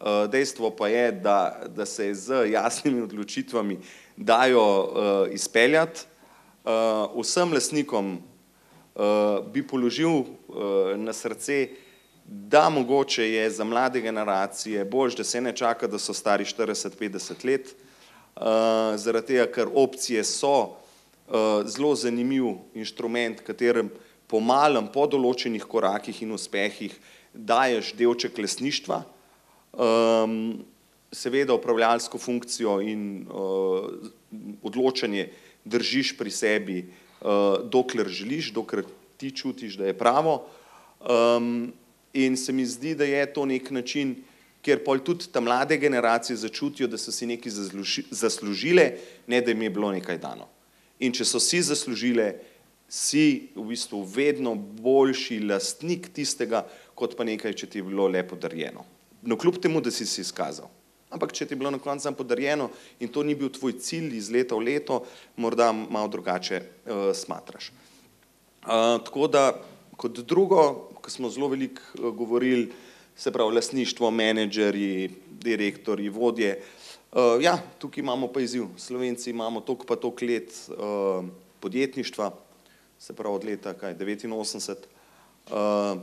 Eh, dejstvo pa je, da, da se z jasnimi odločitvami dajo uh, izpeljati. Uh, vsem lasnikom bi položil na srce, da mogoče je za mlade generacije bolj, da se ne čaka, da so stari 40-50 let, zaradi tega, ker opcije so zelo zanimiv inštrument, katerem po malem, po določenih korakih in uspehih daješ delček lesništva, seveda upravljalsko funkcijo in odločanje držiš pri sebi, dokler želiš, dokler ti čutiš, da je pravo. In se mi zdi, da je to nek način, kjer pol tudi ta mlade generacije začutijo, da so si nekaj zaslužile, ne da jim je bilo nekaj dano. In če so si zaslužile, si v bistvu vedno boljši lastnik tistega, kot pa nekaj, če ti je bilo le podarjeno. No, kljub temu, da si si izkazal. Ampak, če ti je bilo na koncu podarjeno in to ni bil tvoj cilj iz leta v leto, morda malo drugače uh, smatraš. Uh, tako da, kot drugo, ko smo zelo veliko uh, govorili, se pravi, lasništvo, menedžerji, direktori, vodje, uh, ja, tukaj imamo pa izziv. Slovenci imamo toliko pa toliko let uh, podjetništva, se pravi od leta kaj, 89, uh,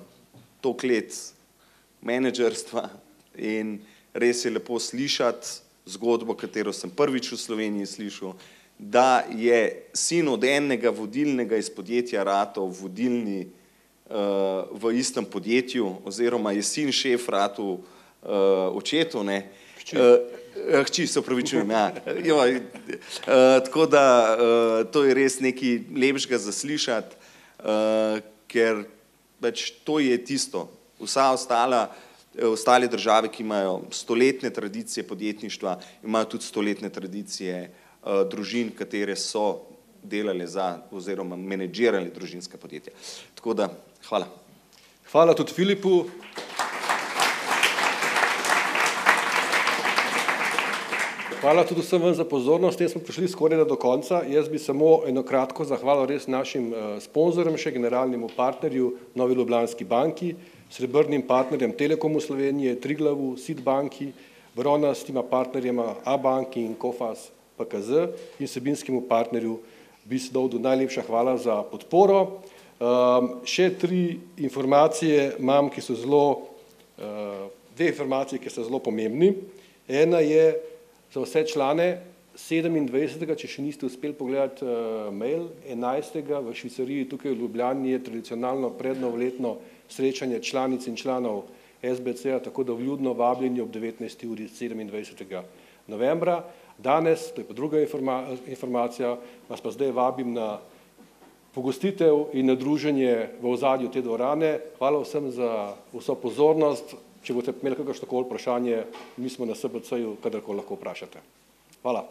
toliko let menedžerstva in res je lepo slišati zgodbo, katero sem prvič v Sloveniji slišal, da je sin od enega vodilnega iz podjetja Rato vodilni uh, v istem podjetju oziroma je sin šef Ratu uh, očetu, ne, uh, hči se upravičujem, ja. [LAUGHS] Joj, uh, tako da uh, to je res nekaj lepšega zaslišati, uh, ker pač to je tisto, vsa ostala ostale države, ki imajo stoletne tradicije podjetništva, imajo tudi stoletne tradicije uh, družin, katere so delali za oziroma menedžirali družinska podjetja. Tako da, hvala. Hvala tudi Filipu. Hvala tudi vsem vam za pozornost. Jaz smo prišli skoraj do konca. Jaz bi samo eno kratko zahvalil res našim uh, sponzorjem, še generalnemu partnerju Novi Ljubljanski banki, srebrnim partnerjem Telekomu Slovenije, Triglavu, Sid banki, bronastima partnerjema A banki in Kofas PKZ in sebinskemu partnerju Bisdovdu najlepša hvala za podporo. Um, še tri informacije imam, ki so zelo, uh, dve informacije, ki so zelo pomembni. Ena je za vse člane 27. če še niste uspeli pogledati uh, mail, 11. v Švicariji, tukaj v Ljubljani je tradicionalno prednovoletno srečanje članic in članov SBC-a, tako da vljudno vabljeni ob 19. uri 27. novembra. Danes, to je pa druga informa informacija, vas pa zdaj vabim na pogostitev in na druženje v ozadju te dvorane. Hvala vsem za vso pozornost. Če boste imeli kakršno koli vprašanje, mi smo na SBC-ju, kadarkoli lahko vprašate. Hvala.